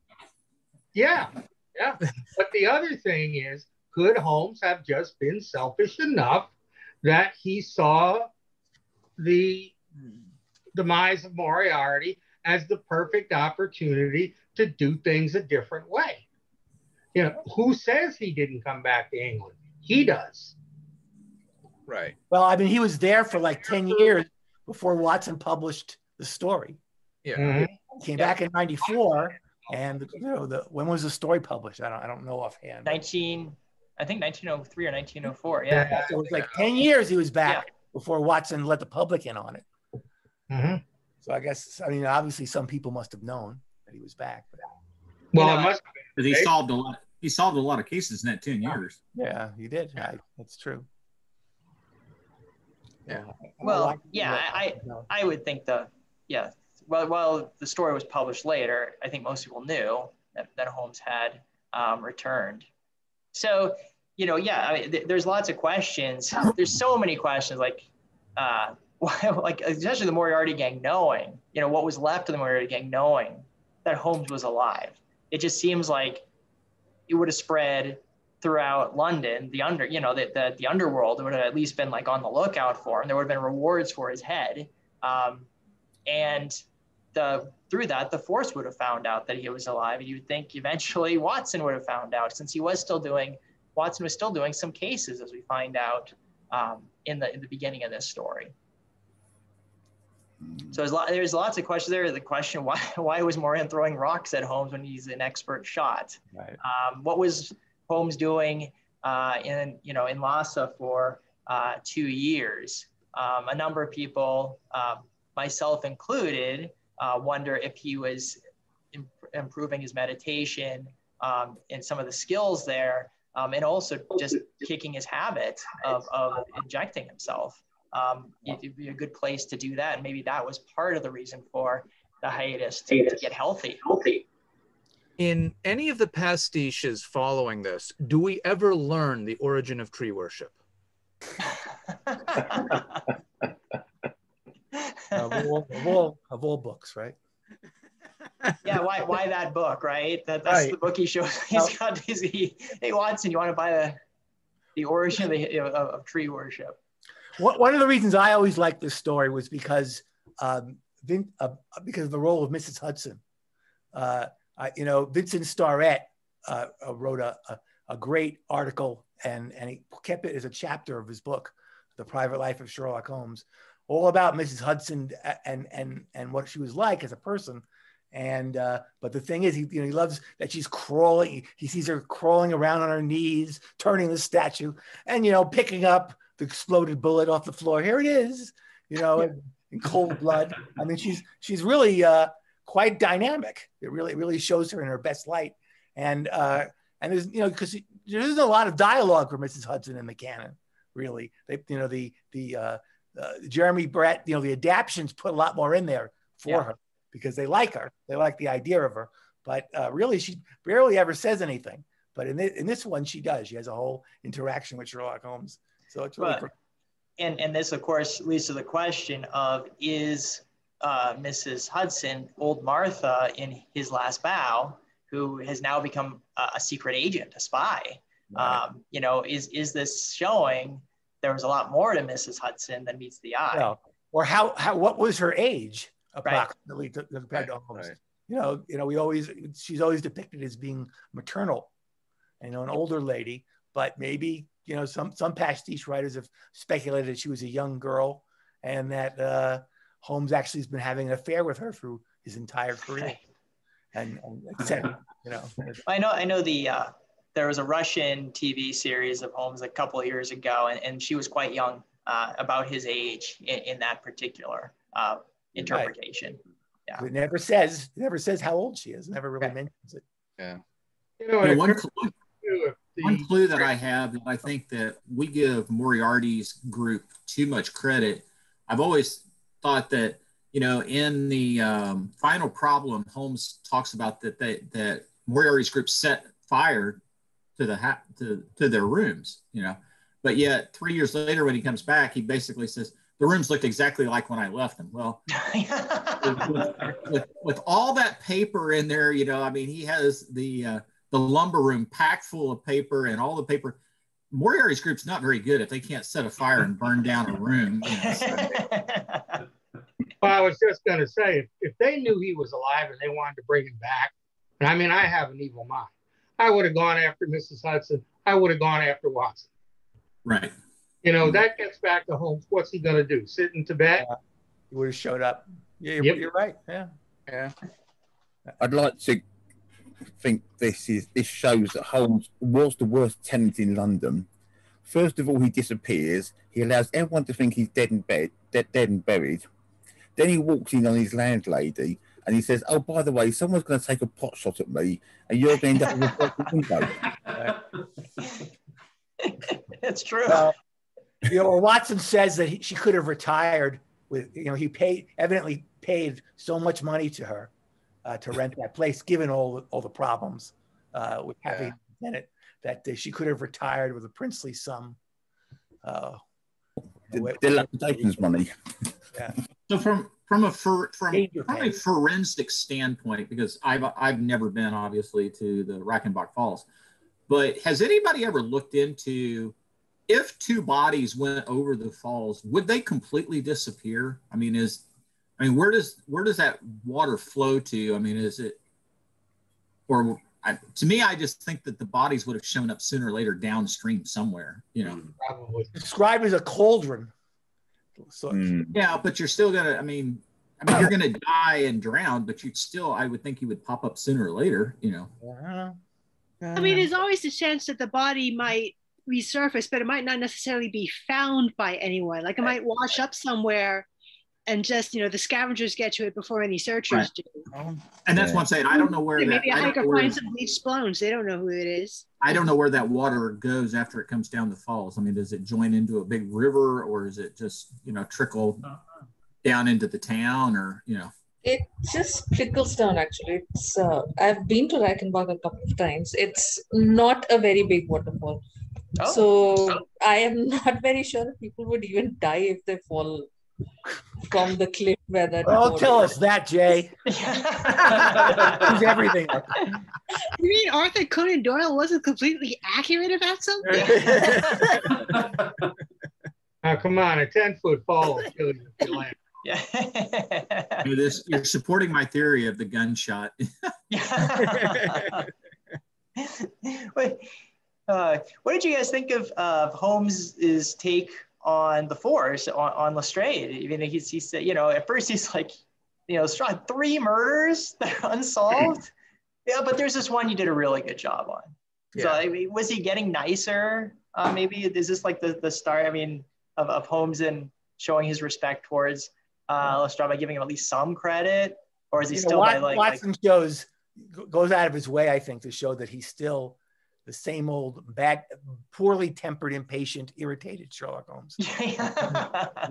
Speaker 7: yeah, yeah. But the other thing is, could Holmes have just been selfish enough that he saw the demise of Moriarty as the perfect opportunity to do things a different way? You know, who says he didn't come back to England? He does.
Speaker 9: Right.
Speaker 1: Well, I mean, he was there for like 10 years before Watson published the story.
Speaker 9: Yeah.
Speaker 7: Mhm.
Speaker 1: He came back in 94. And you know, the when was the story published? I don't I don't know offhand.
Speaker 2: 19, I think 1903 or 1904. Yeah.
Speaker 7: Yeah.
Speaker 1: So it was like 10 years he was back before Watson let the public in on it.
Speaker 7: Mhm.
Speaker 1: So I guess I mean obviously some people must have known that he was back. But
Speaker 7: Well,
Speaker 2: You know,
Speaker 7: it
Speaker 6: he solved a lot. He solved a lot of cases in that ten years.
Speaker 1: yeah, he did. I, that's true.
Speaker 9: Yeah.
Speaker 2: Well, yeah, I, I would think the, yeah, well, while the story was published later, I think most people knew that, that Holmes had um, returned. So, you know, yeah, I mean, th- there's lots of questions. There's so many questions, like, uh, <laughs> like especially the Moriarty gang knowing, you know, what was left of the Moriarty gang knowing that Holmes was alive. It just seems like it would have spread throughout London, the under, you know, the, the, the underworld would have at least been like on the lookout for him. There would have been rewards for his head. Um, and the, through that, the force would have found out that he was alive. And you would think eventually <laughs> Watson would have found out since he was still doing, Watson was still doing some cases as we find out um, in the, in the beginning of this story. So there's, lot, there's lots of questions there. The question, <laughs> why, why was Moran throwing rocks at Holmes when he's an expert shot?
Speaker 1: Right.
Speaker 2: Um, what was Holmes doing uh, in you know in Lhasa for uh, two years? Um, a number of people, uh, myself included, uh, wonder if he was im- improving his meditation um, and some of the skills there, um, and also just kicking his habit of, of injecting himself. Um, it- it'd be a good place to do that, and maybe that was part of the reason for the hiatus to, to get healthy.
Speaker 9: In any of the pastiches following this, do we ever learn the origin of tree worship? <laughs>
Speaker 1: of, all, of, all, of all books, right?
Speaker 2: yeah, why why that book, right? That that's
Speaker 1: Right.
Speaker 2: the book he shows. <laughs> He's got his he, hey Watson, you want to buy the the origin of, the, of, of tree worship?
Speaker 1: One one of the reasons I always liked this story was because um, Vin, uh, because of the role of Mrs. Hudson. Uh, uh, you know, Vincent Starrett uh, uh, wrote a, a, a great article and, and he kept it as a chapter of his book, The Private Life of Sherlock Holmes, all about Mrs. Hudson and, and, and what she was like as a person. And uh, but the thing is, he you know he loves that she's crawling. He sees her crawling around on her knees, turning the statue, and you know picking up the exploded bullet off the floor. Here it is, you know, in, in cold blood. I mean, she's she's really uh, quite dynamic. It really really shows her in her best light. And uh, and there's you know because there isn't a lot of dialogue for Mrs. Hudson in the canon. Really, they you know the the uh, uh, Jeremy Brett, you know the adaptions put a lot more in there for
Speaker 2: Yeah.
Speaker 1: her because they like her. They like the idea of her. But uh, really, she barely ever says anything. But in this, in this one, she does. She has a whole interaction with Sherlock Holmes. So it's really
Speaker 2: But-
Speaker 1: great.
Speaker 2: and and this of course leads to the question of is uh, Mrs. Hudson old Martha in his last bow, who has now become a, a secret agent, a spy. Um, you know, is is this showing there was a lot more to Mrs. Hudson than meets the eye?
Speaker 1: Well, or how how what was her age approximately to, compared to Holmes?
Speaker 9: right.
Speaker 1: You know, you know, we always she's always depicted as being maternal, you know, an older lady. But maybe you know some some pastiche writers have speculated that she was a young girl, and that uh, Holmes actually has been having an affair with her through his entire career, and, and et cetera, you know. <laughs>
Speaker 2: I know I know the uh, there was a Russian TV series of Holmes a couple of years ago, and, and she was quite young, uh, about his age in, in that particular uh, interpretation. Yeah.
Speaker 1: It never says it never says how old she is. Never really mentions it.
Speaker 7: You know,
Speaker 6: You know, one, clue,
Speaker 7: to you if the-
Speaker 6: one clue that I have that I think that we give Moriarty's group too much credit. I've always thought that you know in the um, final problem, Holmes talks about that they, that Moriarty's group set fire to the ha- to to their rooms. You know, but yet three years later, when he comes back, he basically says the rooms looked exactly like when I left them. Well, <laughs> with, with, with, with all that paper in there, you know, I mean, he has the uh, the lumber room packed full of paper and all the paper. Moriarty's group's not very good if they can't set a fire and burn down a room. you know, so- <laughs>
Speaker 7: Well, I was just going to say, if, if they knew he was alive and they wanted to bring him back, and I mean, I have an evil mind, I would have gone after Mrs. Hudson. I would have gone after Watson.
Speaker 6: right.
Speaker 7: You know, that gets back to Holmes. What's he going to do? Sit in Tibet?
Speaker 1: He would have showed up. Yeah, you're,
Speaker 7: Yep.
Speaker 1: you're right. Yeah.
Speaker 9: Yeah.
Speaker 8: I'd like to think this is this shows that Holmes was the worst tenant in London. First of all, he disappears. He allows everyone to think he's dead and bed, dead, dead and buried. Then he walks in on his landlady and he says, "Oh, by the way, someone's going to take a pot shot at me, and you're going to end up with a broken window." <laughs>
Speaker 2: it's true.
Speaker 1: Well, you know, Watson says that he, she could have retired with, you know, he paid evidently paid so much money to her uh, to rent that place, given all the, all the problems uh, with having in it, that uh, she could have retired with a princely sum. Uh,
Speaker 8: The dilapidations money.
Speaker 1: yeah.
Speaker 6: So from from a for, from, from a forensic standpoint, because I've I've never been obviously to the Reichenbach Falls, but has anybody ever looked into if two bodies went over the falls, would they completely disappear? I mean, is I mean, where does where does that water flow to? I mean, is it or I, to me, I just think that the bodies would have shown up sooner or later downstream somewhere. You know.
Speaker 7: Probably.
Speaker 1: Described as a cauldron. So,
Speaker 8: Hmm.
Speaker 6: Yeah, but you're still gonna. I mean, I mean, you're gonna die and drown, but you'd still. I would think you would pop up sooner or later. You know.
Speaker 1: I don't know.
Speaker 4: I mean, there's always a chance that the body might resurface, but it might not necessarily be found by anyone. Like it might wash up somewhere and just, you know, the scavengers get to it before any searchers
Speaker 6: Right.
Speaker 4: do.
Speaker 6: And that's
Speaker 8: Yeah.
Speaker 6: what I'm saying. I don't know where
Speaker 4: Yeah,
Speaker 6: that.
Speaker 4: maybe a
Speaker 6: I don't,
Speaker 4: hiker finds some bleached bones. They don't know who it is.
Speaker 6: I don't know where that water goes after it comes down the falls. I mean, does it join into a big river, or is it just you know trickle down into the town, or you know?
Speaker 3: It just trickles down actually. It's uh, I've been to Reichenbach a couple of times. It's not a very big waterfall.
Speaker 2: Oh.
Speaker 3: So I am <laughs> not very sure if people would even die if they fall from the cliff where that
Speaker 1: Don't
Speaker 3: water-
Speaker 1: tell us that, Jay. <laughs> Who's everything.
Speaker 4: You mean Arthur Conan Doyle wasn't completely accurate about something? <laughs>
Speaker 7: Now, come on, a 10 foot fall will kill you if you land.
Speaker 2: yeah.
Speaker 6: I mean, this you're supporting my theory of the gunshot. <laughs>
Speaker 2: Yeah. what, uh, what did you guys think of uh, Holmes's take on the force on, on Lestrade? Even he's, he said, you know, at first he's like, you know, Lestrade, three murders <laughs> that are unsolved. <laughs> yeah, but there's this one you did a really good job on.
Speaker 9: Yeah.
Speaker 2: So I mean, was he getting nicer? Uh, maybe is this like the, the start? I mean, of, of Holmes and showing his respect towards uh, Lestrade by giving him at least some credit, or is he
Speaker 1: You know,
Speaker 2: still
Speaker 1: Wat-
Speaker 2: by like, like
Speaker 1: Watson shows goes out of his way, I think, to show that he's still the same old bad, poorly tempered, impatient, irritated Sherlock Holmes. <laughs> He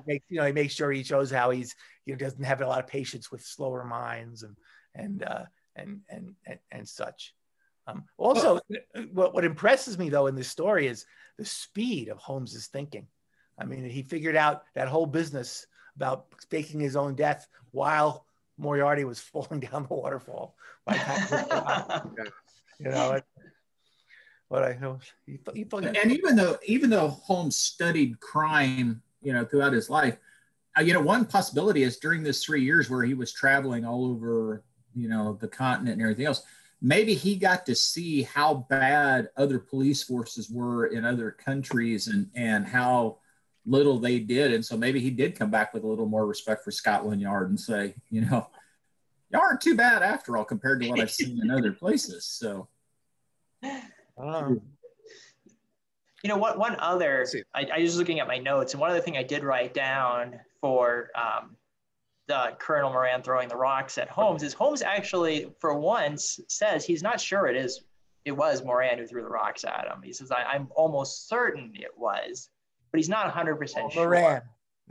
Speaker 1: makes, you know, he makes sure he shows how he's you know doesn't have a lot of patience with slower minds and and uh, and, and and and such. Um, also, what what impresses me though in this story is the speed of Holmes's thinking. I mean, he figured out that whole business about faking his own death while Moriarty was <laughs> falling down the waterfall. By the time he was <laughs> alive. you know, what I know,
Speaker 6: and even though even though Holmes studied crime, you know, throughout his life, uh, you know, one possibility is during this three years where he was traveling all over, you know, the continent and everything else, maybe he got to see how bad other police forces were in other countries and and how little they did, and so maybe he did come back with a little more respect for Scotland Yard and say, you know, y'all aren't too bad after all compared to what I've seen in other places. So.
Speaker 1: Um,
Speaker 2: You know, what one other, I, I was looking at my notes, and one other thing I did write down for um, the Colonel Moran throwing the rocks at Holmes is Holmes actually, for once, says he's not sure it is it was Moran who threw the rocks at him. He says, I, I'm almost certain it was, but he's not 100% sure.
Speaker 1: Moran.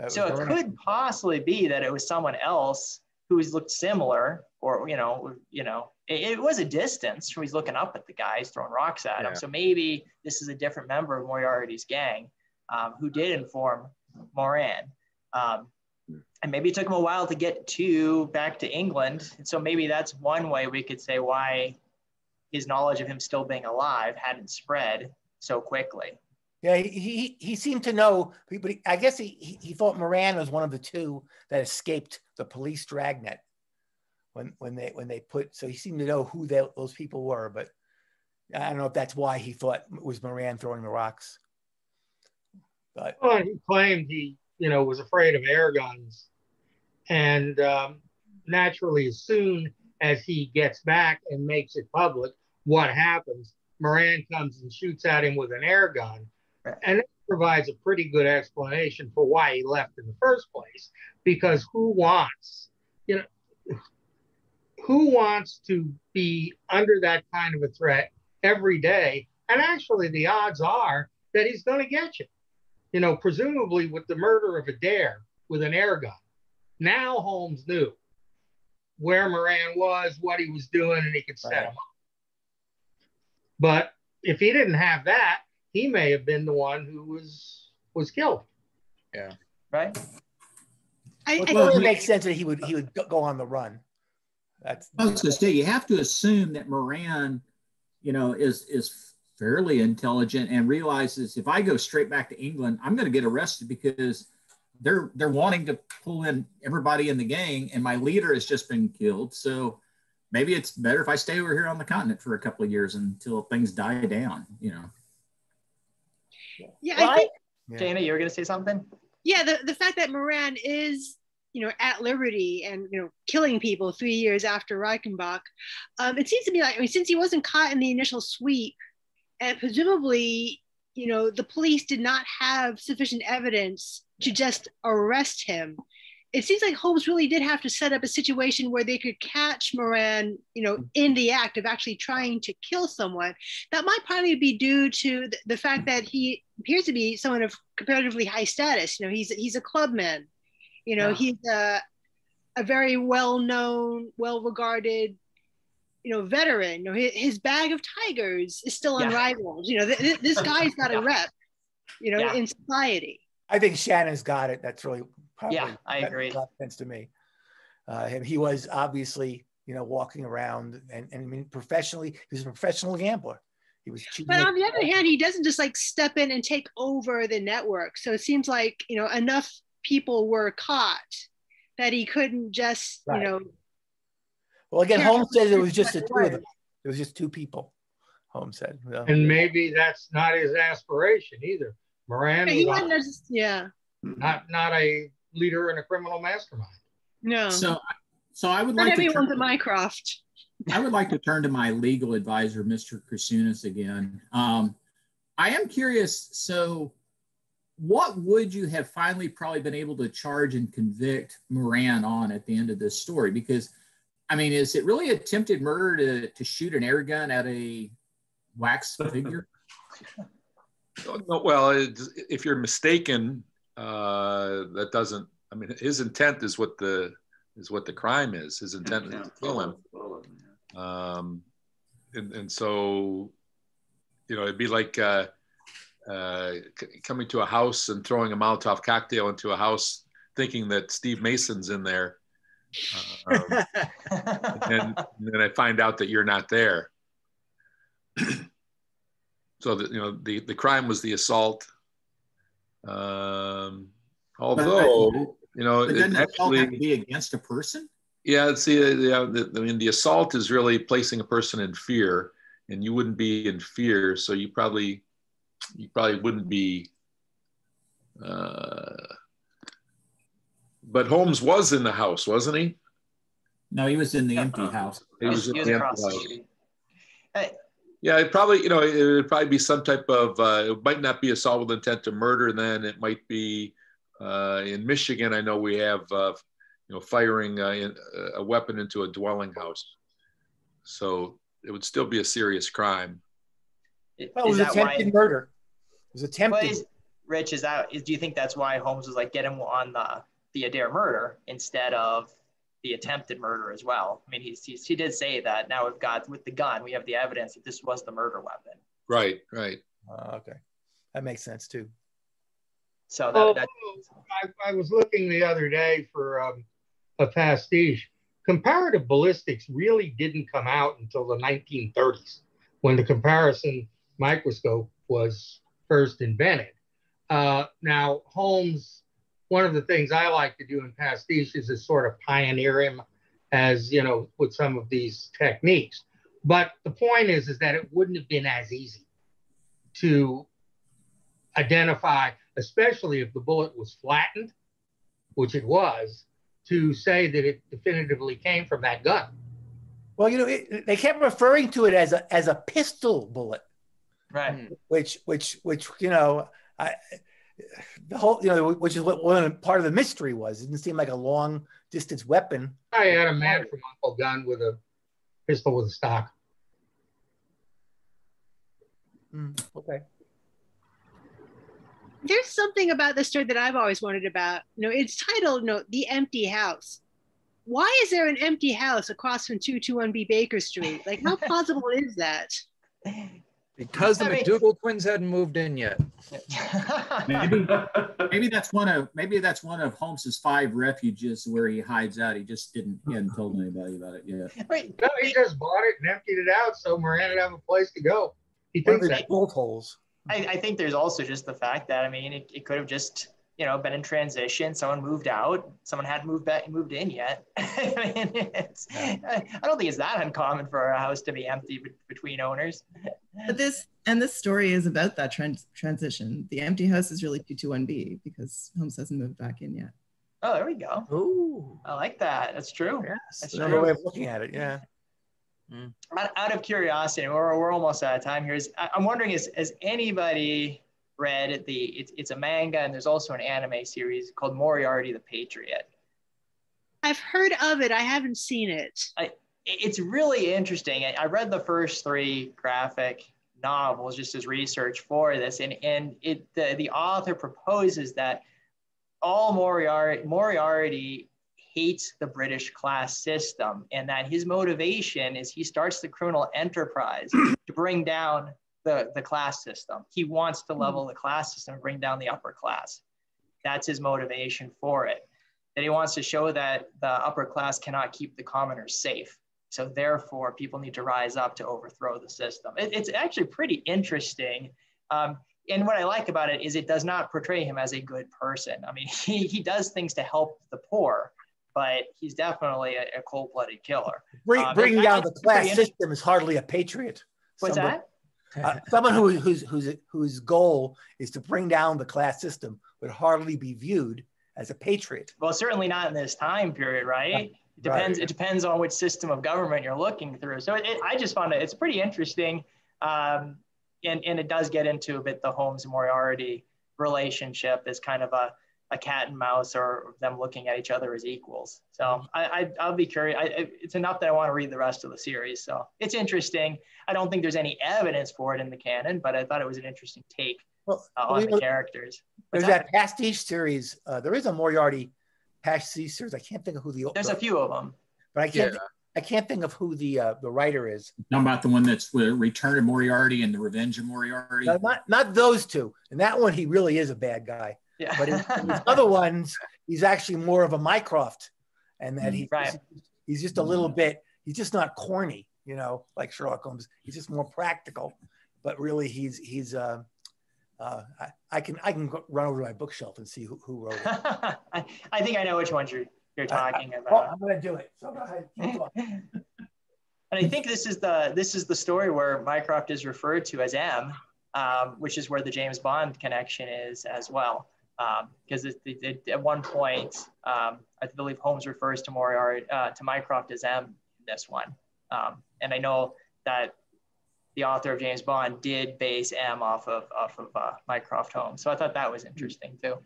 Speaker 2: So it
Speaker 1: Moran.
Speaker 2: could possibly be that it was someone else who's looked similar, or you know, you know, it, was a distance. He's looking up at the guys throwing rocks at
Speaker 9: Yeah.
Speaker 2: him. So maybe this is a different member of Moriarty's gang um, who did inform Moran. Um, and maybe it took him a while to get to back to England. And so maybe that's one way we could say why his knowledge of him still being alive hadn't spread so quickly.
Speaker 1: Yeah, he, he he seemed to know, but I guess he, he he thought Moran was one of the two that escaped the police dragnet when when they when they put. So he seemed to know who they, those people were, but I don't know if that's why he thought it was Moran throwing the rocks. But
Speaker 7: Well, he claimed he, you know, was afraid of air guns, and um, naturally, as soon as he gets back and makes it public, what happens? Moran comes and shoots at him with an air gun,
Speaker 2: Right.
Speaker 7: and it provides a pretty good explanation for why he left in the first place. Because who wants, you know, who wants to be under that kind of a threat every day? And actually, the odds are that he's going to get you you know, presumably with the murder of Adair with an air gun. Now Holmes knew where Moran was, what he was doing, and he could set
Speaker 1: Right.
Speaker 7: him up. But if he didn't have that, he may have been the one who was was killed. Yeah.
Speaker 2: Right?
Speaker 4: I, I
Speaker 1: well, it
Speaker 4: think-
Speaker 1: makes sense that he would he would go- go on the run. That's
Speaker 6: I was going to say you have to assume that Moran, you know, is is fairly intelligent and realizes if I go straight back to England, I'm going to get arrested because they're they're wanting to pull in everybody in the gang, and my leader has just been killed. So maybe it's better if I stay over here on the continent for a couple of years until things die down. You know.
Speaker 4: yeah,
Speaker 2: Well,
Speaker 4: I
Speaker 2: I-
Speaker 4: think
Speaker 1: Yeah.
Speaker 2: Dana, you were going to say something?
Speaker 4: yeah, the, the fact that Moran is, you know, at liberty and you know killing people three years after Reichenbach, um, it seems to me like I mean, since he wasn't caught in the initial sweep, and presumably, you know, the police did not have sufficient evidence to just arrest him. It seems like Holmes really did have to set up a situation where they could catch Moran, you know, in the act of actually trying to kill someone. That might probably be due to the, the fact that he appears to be someone of comparatively high status. You know, he's he's a clubman. You know,
Speaker 2: Yeah.
Speaker 4: he's a a very well known, well regarded, you know, veteran. You know, his, his bag of tigers is still
Speaker 2: Yeah.
Speaker 4: unrivaled. You know, th- th- this guy's got a <laughs> rep. You know,
Speaker 2: Yeah.
Speaker 4: in society.
Speaker 1: I think Shannon's got it. That's really probably
Speaker 2: Yeah, I agree.
Speaker 1: makes a lot of sense to me. Uh, him, he was obviously, you know, walking around and, and I mean, professionally, he was a professional gambler. He was cheating.
Speaker 4: But on the other hand, he doesn't just like step in and take over the network. So it seems like, you know, enough people were caught that he couldn't just,
Speaker 1: Right.
Speaker 4: you know,
Speaker 1: Well, again, Holmes says it was just the two of them. It was just two people. Holmes said. So-
Speaker 7: And maybe that's not his aspiration either. Moran
Speaker 4: Yeah, he
Speaker 7: was
Speaker 4: wasn't yeah.
Speaker 7: not not a leader in a criminal mastermind.
Speaker 4: No.
Speaker 6: So, so I would
Speaker 4: Not
Speaker 6: like to.
Speaker 4: everyone's
Speaker 6: turn-
Speaker 4: a Mycroft.
Speaker 6: I would like to turn to my legal advisor, Mr. Krasunas, again. Um, I am curious. So, what would you have finally probably been able to charge and convict Moran on at the end of this story? Because, I mean, is it really attempted murder to, to shoot an air gun at a wax <laughs> figure?
Speaker 11: No, well, it's- if you're mistaken, uh, that doesn't. I mean, his intent is what the is what the crime is. His intent is to kill him. Um, and and so, you know, it'd be like uh, uh, c- coming to a house and throwing a Molotov cocktail into a house, thinking that Steve Mason's in there, um, and, <laughs> and then I find out that you're not there. <clears throat> so that you know, the the crime was the assault. Um, although you know, it
Speaker 6: doesn't the assault have to
Speaker 11: actually,
Speaker 6: be against a person?
Speaker 11: yeah, see, uh, yeah, the, I mean, the assault is really placing a person in fear, and you wouldn't be in fear, so you probably, you probably wouldn't be. Uh, but Holmes was in the house, wasn't he?
Speaker 6: No, he was in the empty house.
Speaker 11: He was
Speaker 2: He was
Speaker 11: the empty
Speaker 2: the
Speaker 11: house.
Speaker 2: Hey,
Speaker 11: Yeah, it probably, you know, it would probably be some type of, uh, it might not be assault with intent to murder. Then it might be, uh, in Michigan, I know we have, uh, you know, firing uh, in, a weapon into a dwelling house. So it would still be a serious crime.
Speaker 2: i-
Speaker 1: Well, it
Speaker 2: is
Speaker 1: was
Speaker 2: that why?
Speaker 1: attempted murder. It was attempted.
Speaker 2: is, Rich, is that is, do you think that's why Holmes was like get him on the the Adair murder instead of the attempted murder as well? I mean, he's, he's he did say that. Now we've got with the gun, we have the evidence that this was the murder weapon.
Speaker 11: Right, right.
Speaker 1: Uh, okay, that makes sense too.
Speaker 2: So that,
Speaker 7: Oh,
Speaker 2: that
Speaker 7: I, I was looking the other day for um, a pastiche. Comparative ballistics really didn't come out until the 1930s when the comparison microscope was first invented. Uh, now, Holmes, one of the things I like to do in pastiches is sort of pioneer him as, you know, with some of these techniques. But the point is, is that it wouldn't have been as easy to identify, especially if the bullet was flattened, which it was, to say that it definitively came from that gun.
Speaker 1: Well, you know, it, they kept referring to it as a as a pistol bullet,
Speaker 2: right.
Speaker 1: which which which you know, I the whole you know, which is what one part of the mystery was. It didn't seem like a long distance weapon.
Speaker 7: I had a man from Uncle Gun with a pistol with a stock.
Speaker 1: Mm, okay.
Speaker 4: There's something about this story that I've always wondered about. You know, it's titled, you know, The Empty House. Why is there an empty house across from 221B Baker Street? Like, how <laughs> possible is that? <laughs>
Speaker 9: Because the
Speaker 2: I mean-
Speaker 9: McDougal twins hadn't moved in yet. <laughs>
Speaker 6: Maybe, <laughs> maybe that's one of maybe that's one of Holmes's five refuges where he hides out. He just didn't he hadn't told anybody about it yet. <laughs>
Speaker 2: Wait,
Speaker 7: No, he just bought it and emptied it out so Moran would have a place to go. He thinks
Speaker 1: the
Speaker 7: that.
Speaker 1: bolt holes.
Speaker 2: I, I think there's also just the fact that I mean it, it could have just you know been in transition. Someone moved out. Someone hadn't moved back moved in yet. <laughs> I mean, it's, I don't think it's that uncommon for a house to be empty be- between owners.
Speaker 12: But this and this story is about that trans- transition. The empty house is really 221B because Holmes hasn't moved back in yet.
Speaker 2: Oh, there we go.
Speaker 1: Ooh,
Speaker 2: I like that. That's true.
Speaker 1: yes,
Speaker 2: That's
Speaker 1: another way of looking at it. Yeah.
Speaker 2: Out, out of curiosity, we're, we're almost out of time here. Is I- I'm wondering, is has anybody read the? It's, it's a manga and there's also an anime series called Moriarty the Patriot.
Speaker 4: I've heard of it. I haven't seen it.
Speaker 2: it- it's really interesting. I- I read the first three graphic novels just as research for this, and and it the, the author proposes that all Moriarty Moriarty hates the British class system, and that his motivation is he starts the criminal enterprise to bring down the, the class system. He wants to level the class system and bring down the upper class. That's his motivation for it. That he wants to show that the upper class cannot keep the commoners safe. So therefore, people need to rise up to overthrow the system. It- it's actually pretty interesting. Um, and what I like about it is it does not portray him as a good person. I mean, <laughs> he, he does things to help the poor, but he's definitely a, a cold-blooded killer.
Speaker 1: Bring,
Speaker 2: Um,
Speaker 1: bringing down the class system is hardly a patriot.
Speaker 2: What's that?
Speaker 1: Uh, someone who, whose whose whose goal is to bring down the class system would hardly be viewed as a patriot.
Speaker 2: Well, certainly not in this time period, right? It depends. It depends on which system of government you're looking through. So it, I just found it. It's pretty interesting, um, and and it does get into a bit the Holmes Moriarty relationship as kind of a, a cat and mouse, or them looking at each other as equals. So I, I I'll be curious. I, I- it's enough that I want to read the rest of the series. So it's interesting. I don't think there's any evidence for it in the canon, but I thought it was an interesting take
Speaker 1: Well,
Speaker 2: uh,
Speaker 1: well,
Speaker 2: on
Speaker 1: you
Speaker 2: the characters. What's
Speaker 1: There's that pastiche series. Uh, there is a Moriarty pastiche series. I can't think of who the
Speaker 2: There's a few of them.
Speaker 1: but I can't.
Speaker 6: Yeah.
Speaker 1: I can't think of who the uh, the writer is.
Speaker 6: Talking about the one that's with Return of Moriarty and the Revenge of Moriarty.
Speaker 1: No, not not those two. And that one, he really is a bad guy.
Speaker 2: Yeah.
Speaker 1: But in, <laughs> in his other ones, he's actually more of a Mycroft, and that he
Speaker 2: Mm, Right.
Speaker 1: he's just a little bit. He's just not corny, you know, like Sherlock Holmes. He's just more practical. But really, he's he's. Uh, uh, I, I can I can go, run over to my bookshelf and see who, who wrote it. <laughs>
Speaker 2: I, I think I know which ones you're you're talking
Speaker 1: Oh,
Speaker 2: about.
Speaker 1: I'm gonna do it. So go ahead. <laughs>
Speaker 2: And I think this is the this is the story where Mycroft is referred to as M, um, which is where the James Bond connection is as well. Because it, it, it- at one point, um, I believe Holmes refers to Moriarty uh, to Mycroft as M in this one. Um, and I know that the author of James Bond did base M off of off of uh, Mycroft Holmes. So I thought that was interesting too.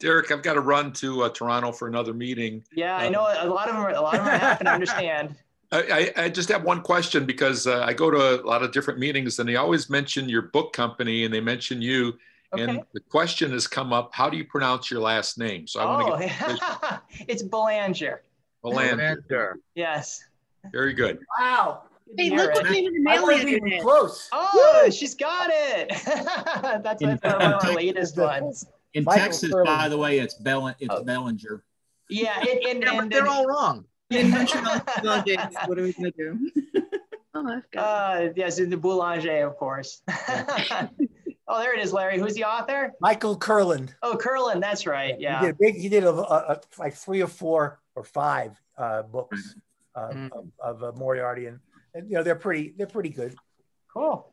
Speaker 11: Derrick, I've got to run to uh, Toronto for another meeting.
Speaker 2: Yeah, I know a lot of them. Are, a lot of them are happen to understand. <laughs>
Speaker 11: I, I, I just have one question because uh, I go to a lot of different meetings and they always mention your book company and they mention you. And the question has come up, how do you pronounce your last name? So I
Speaker 2: Oh,
Speaker 11: want to get
Speaker 2: it's Belanger.
Speaker 11: Belanger.
Speaker 2: Yes.
Speaker 11: Very good.
Speaker 1: Wow.
Speaker 4: Hey, look
Speaker 2: right.
Speaker 4: what came in the mail
Speaker 1: wasn't
Speaker 4: the other
Speaker 1: even
Speaker 4: day.
Speaker 1: close.
Speaker 2: Oh, she's got it. <laughs> that's
Speaker 6: In-
Speaker 2: that's one of our
Speaker 6: in-
Speaker 2: latest ones.
Speaker 6: In
Speaker 1: Michael
Speaker 6: Texas,
Speaker 1: Curley.
Speaker 6: by the way, it's Bell it's
Speaker 2: Oh.
Speaker 6: Bellinger.
Speaker 2: Yeah, and, and,
Speaker 9: Yeah,
Speaker 2: and,
Speaker 9: they're all wrong. <laughs>
Speaker 12: In Montreal, what are we gonna do? <laughs>
Speaker 4: Oh, I've got
Speaker 2: uh, yes, in the Boulanger, of course. Oh, there it is, Larry. Who's the author?
Speaker 1: Michael Kurland.
Speaker 2: Oh, Curlin. That's right.
Speaker 1: Yeah, He
Speaker 2: Yeah.
Speaker 1: did a big. He did a, a, a- like three or four or five uh, books uh,
Speaker 9: Mm.
Speaker 1: of, of uh, Moriarty, and, and you know they're pretty. They're pretty good.
Speaker 2: Cool.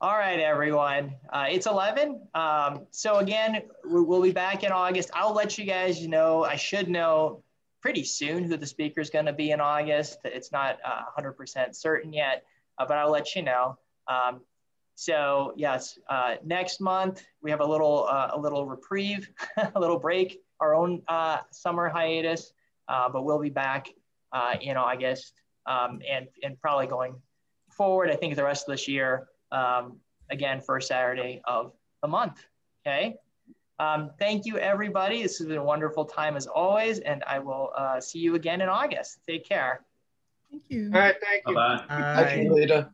Speaker 2: All right, everyone. Uh, it's 11. Um, so again, we- we'll be back in August. I'll let you guys know. I should know pretty soon who the speaker is going to be in August. It's not uh, 100% certain yet, uh, but I'll let you know. Um, so yes, uh, next month we have a little uh, a little reprieve, <laughs> a little break, our own uh, summer hiatus, uh, but we'll be back uh, in August um, and and probably going forward. I think the rest of this year, um, again, first Saturday of the month. Okay. Um, thank you, everybody. This has been a wonderful time as always, and I will uh, see you again in August. Take care.
Speaker 12: Thank you.
Speaker 7: All right, thank you.
Speaker 9: Bye.
Speaker 13: Thank you, Lita.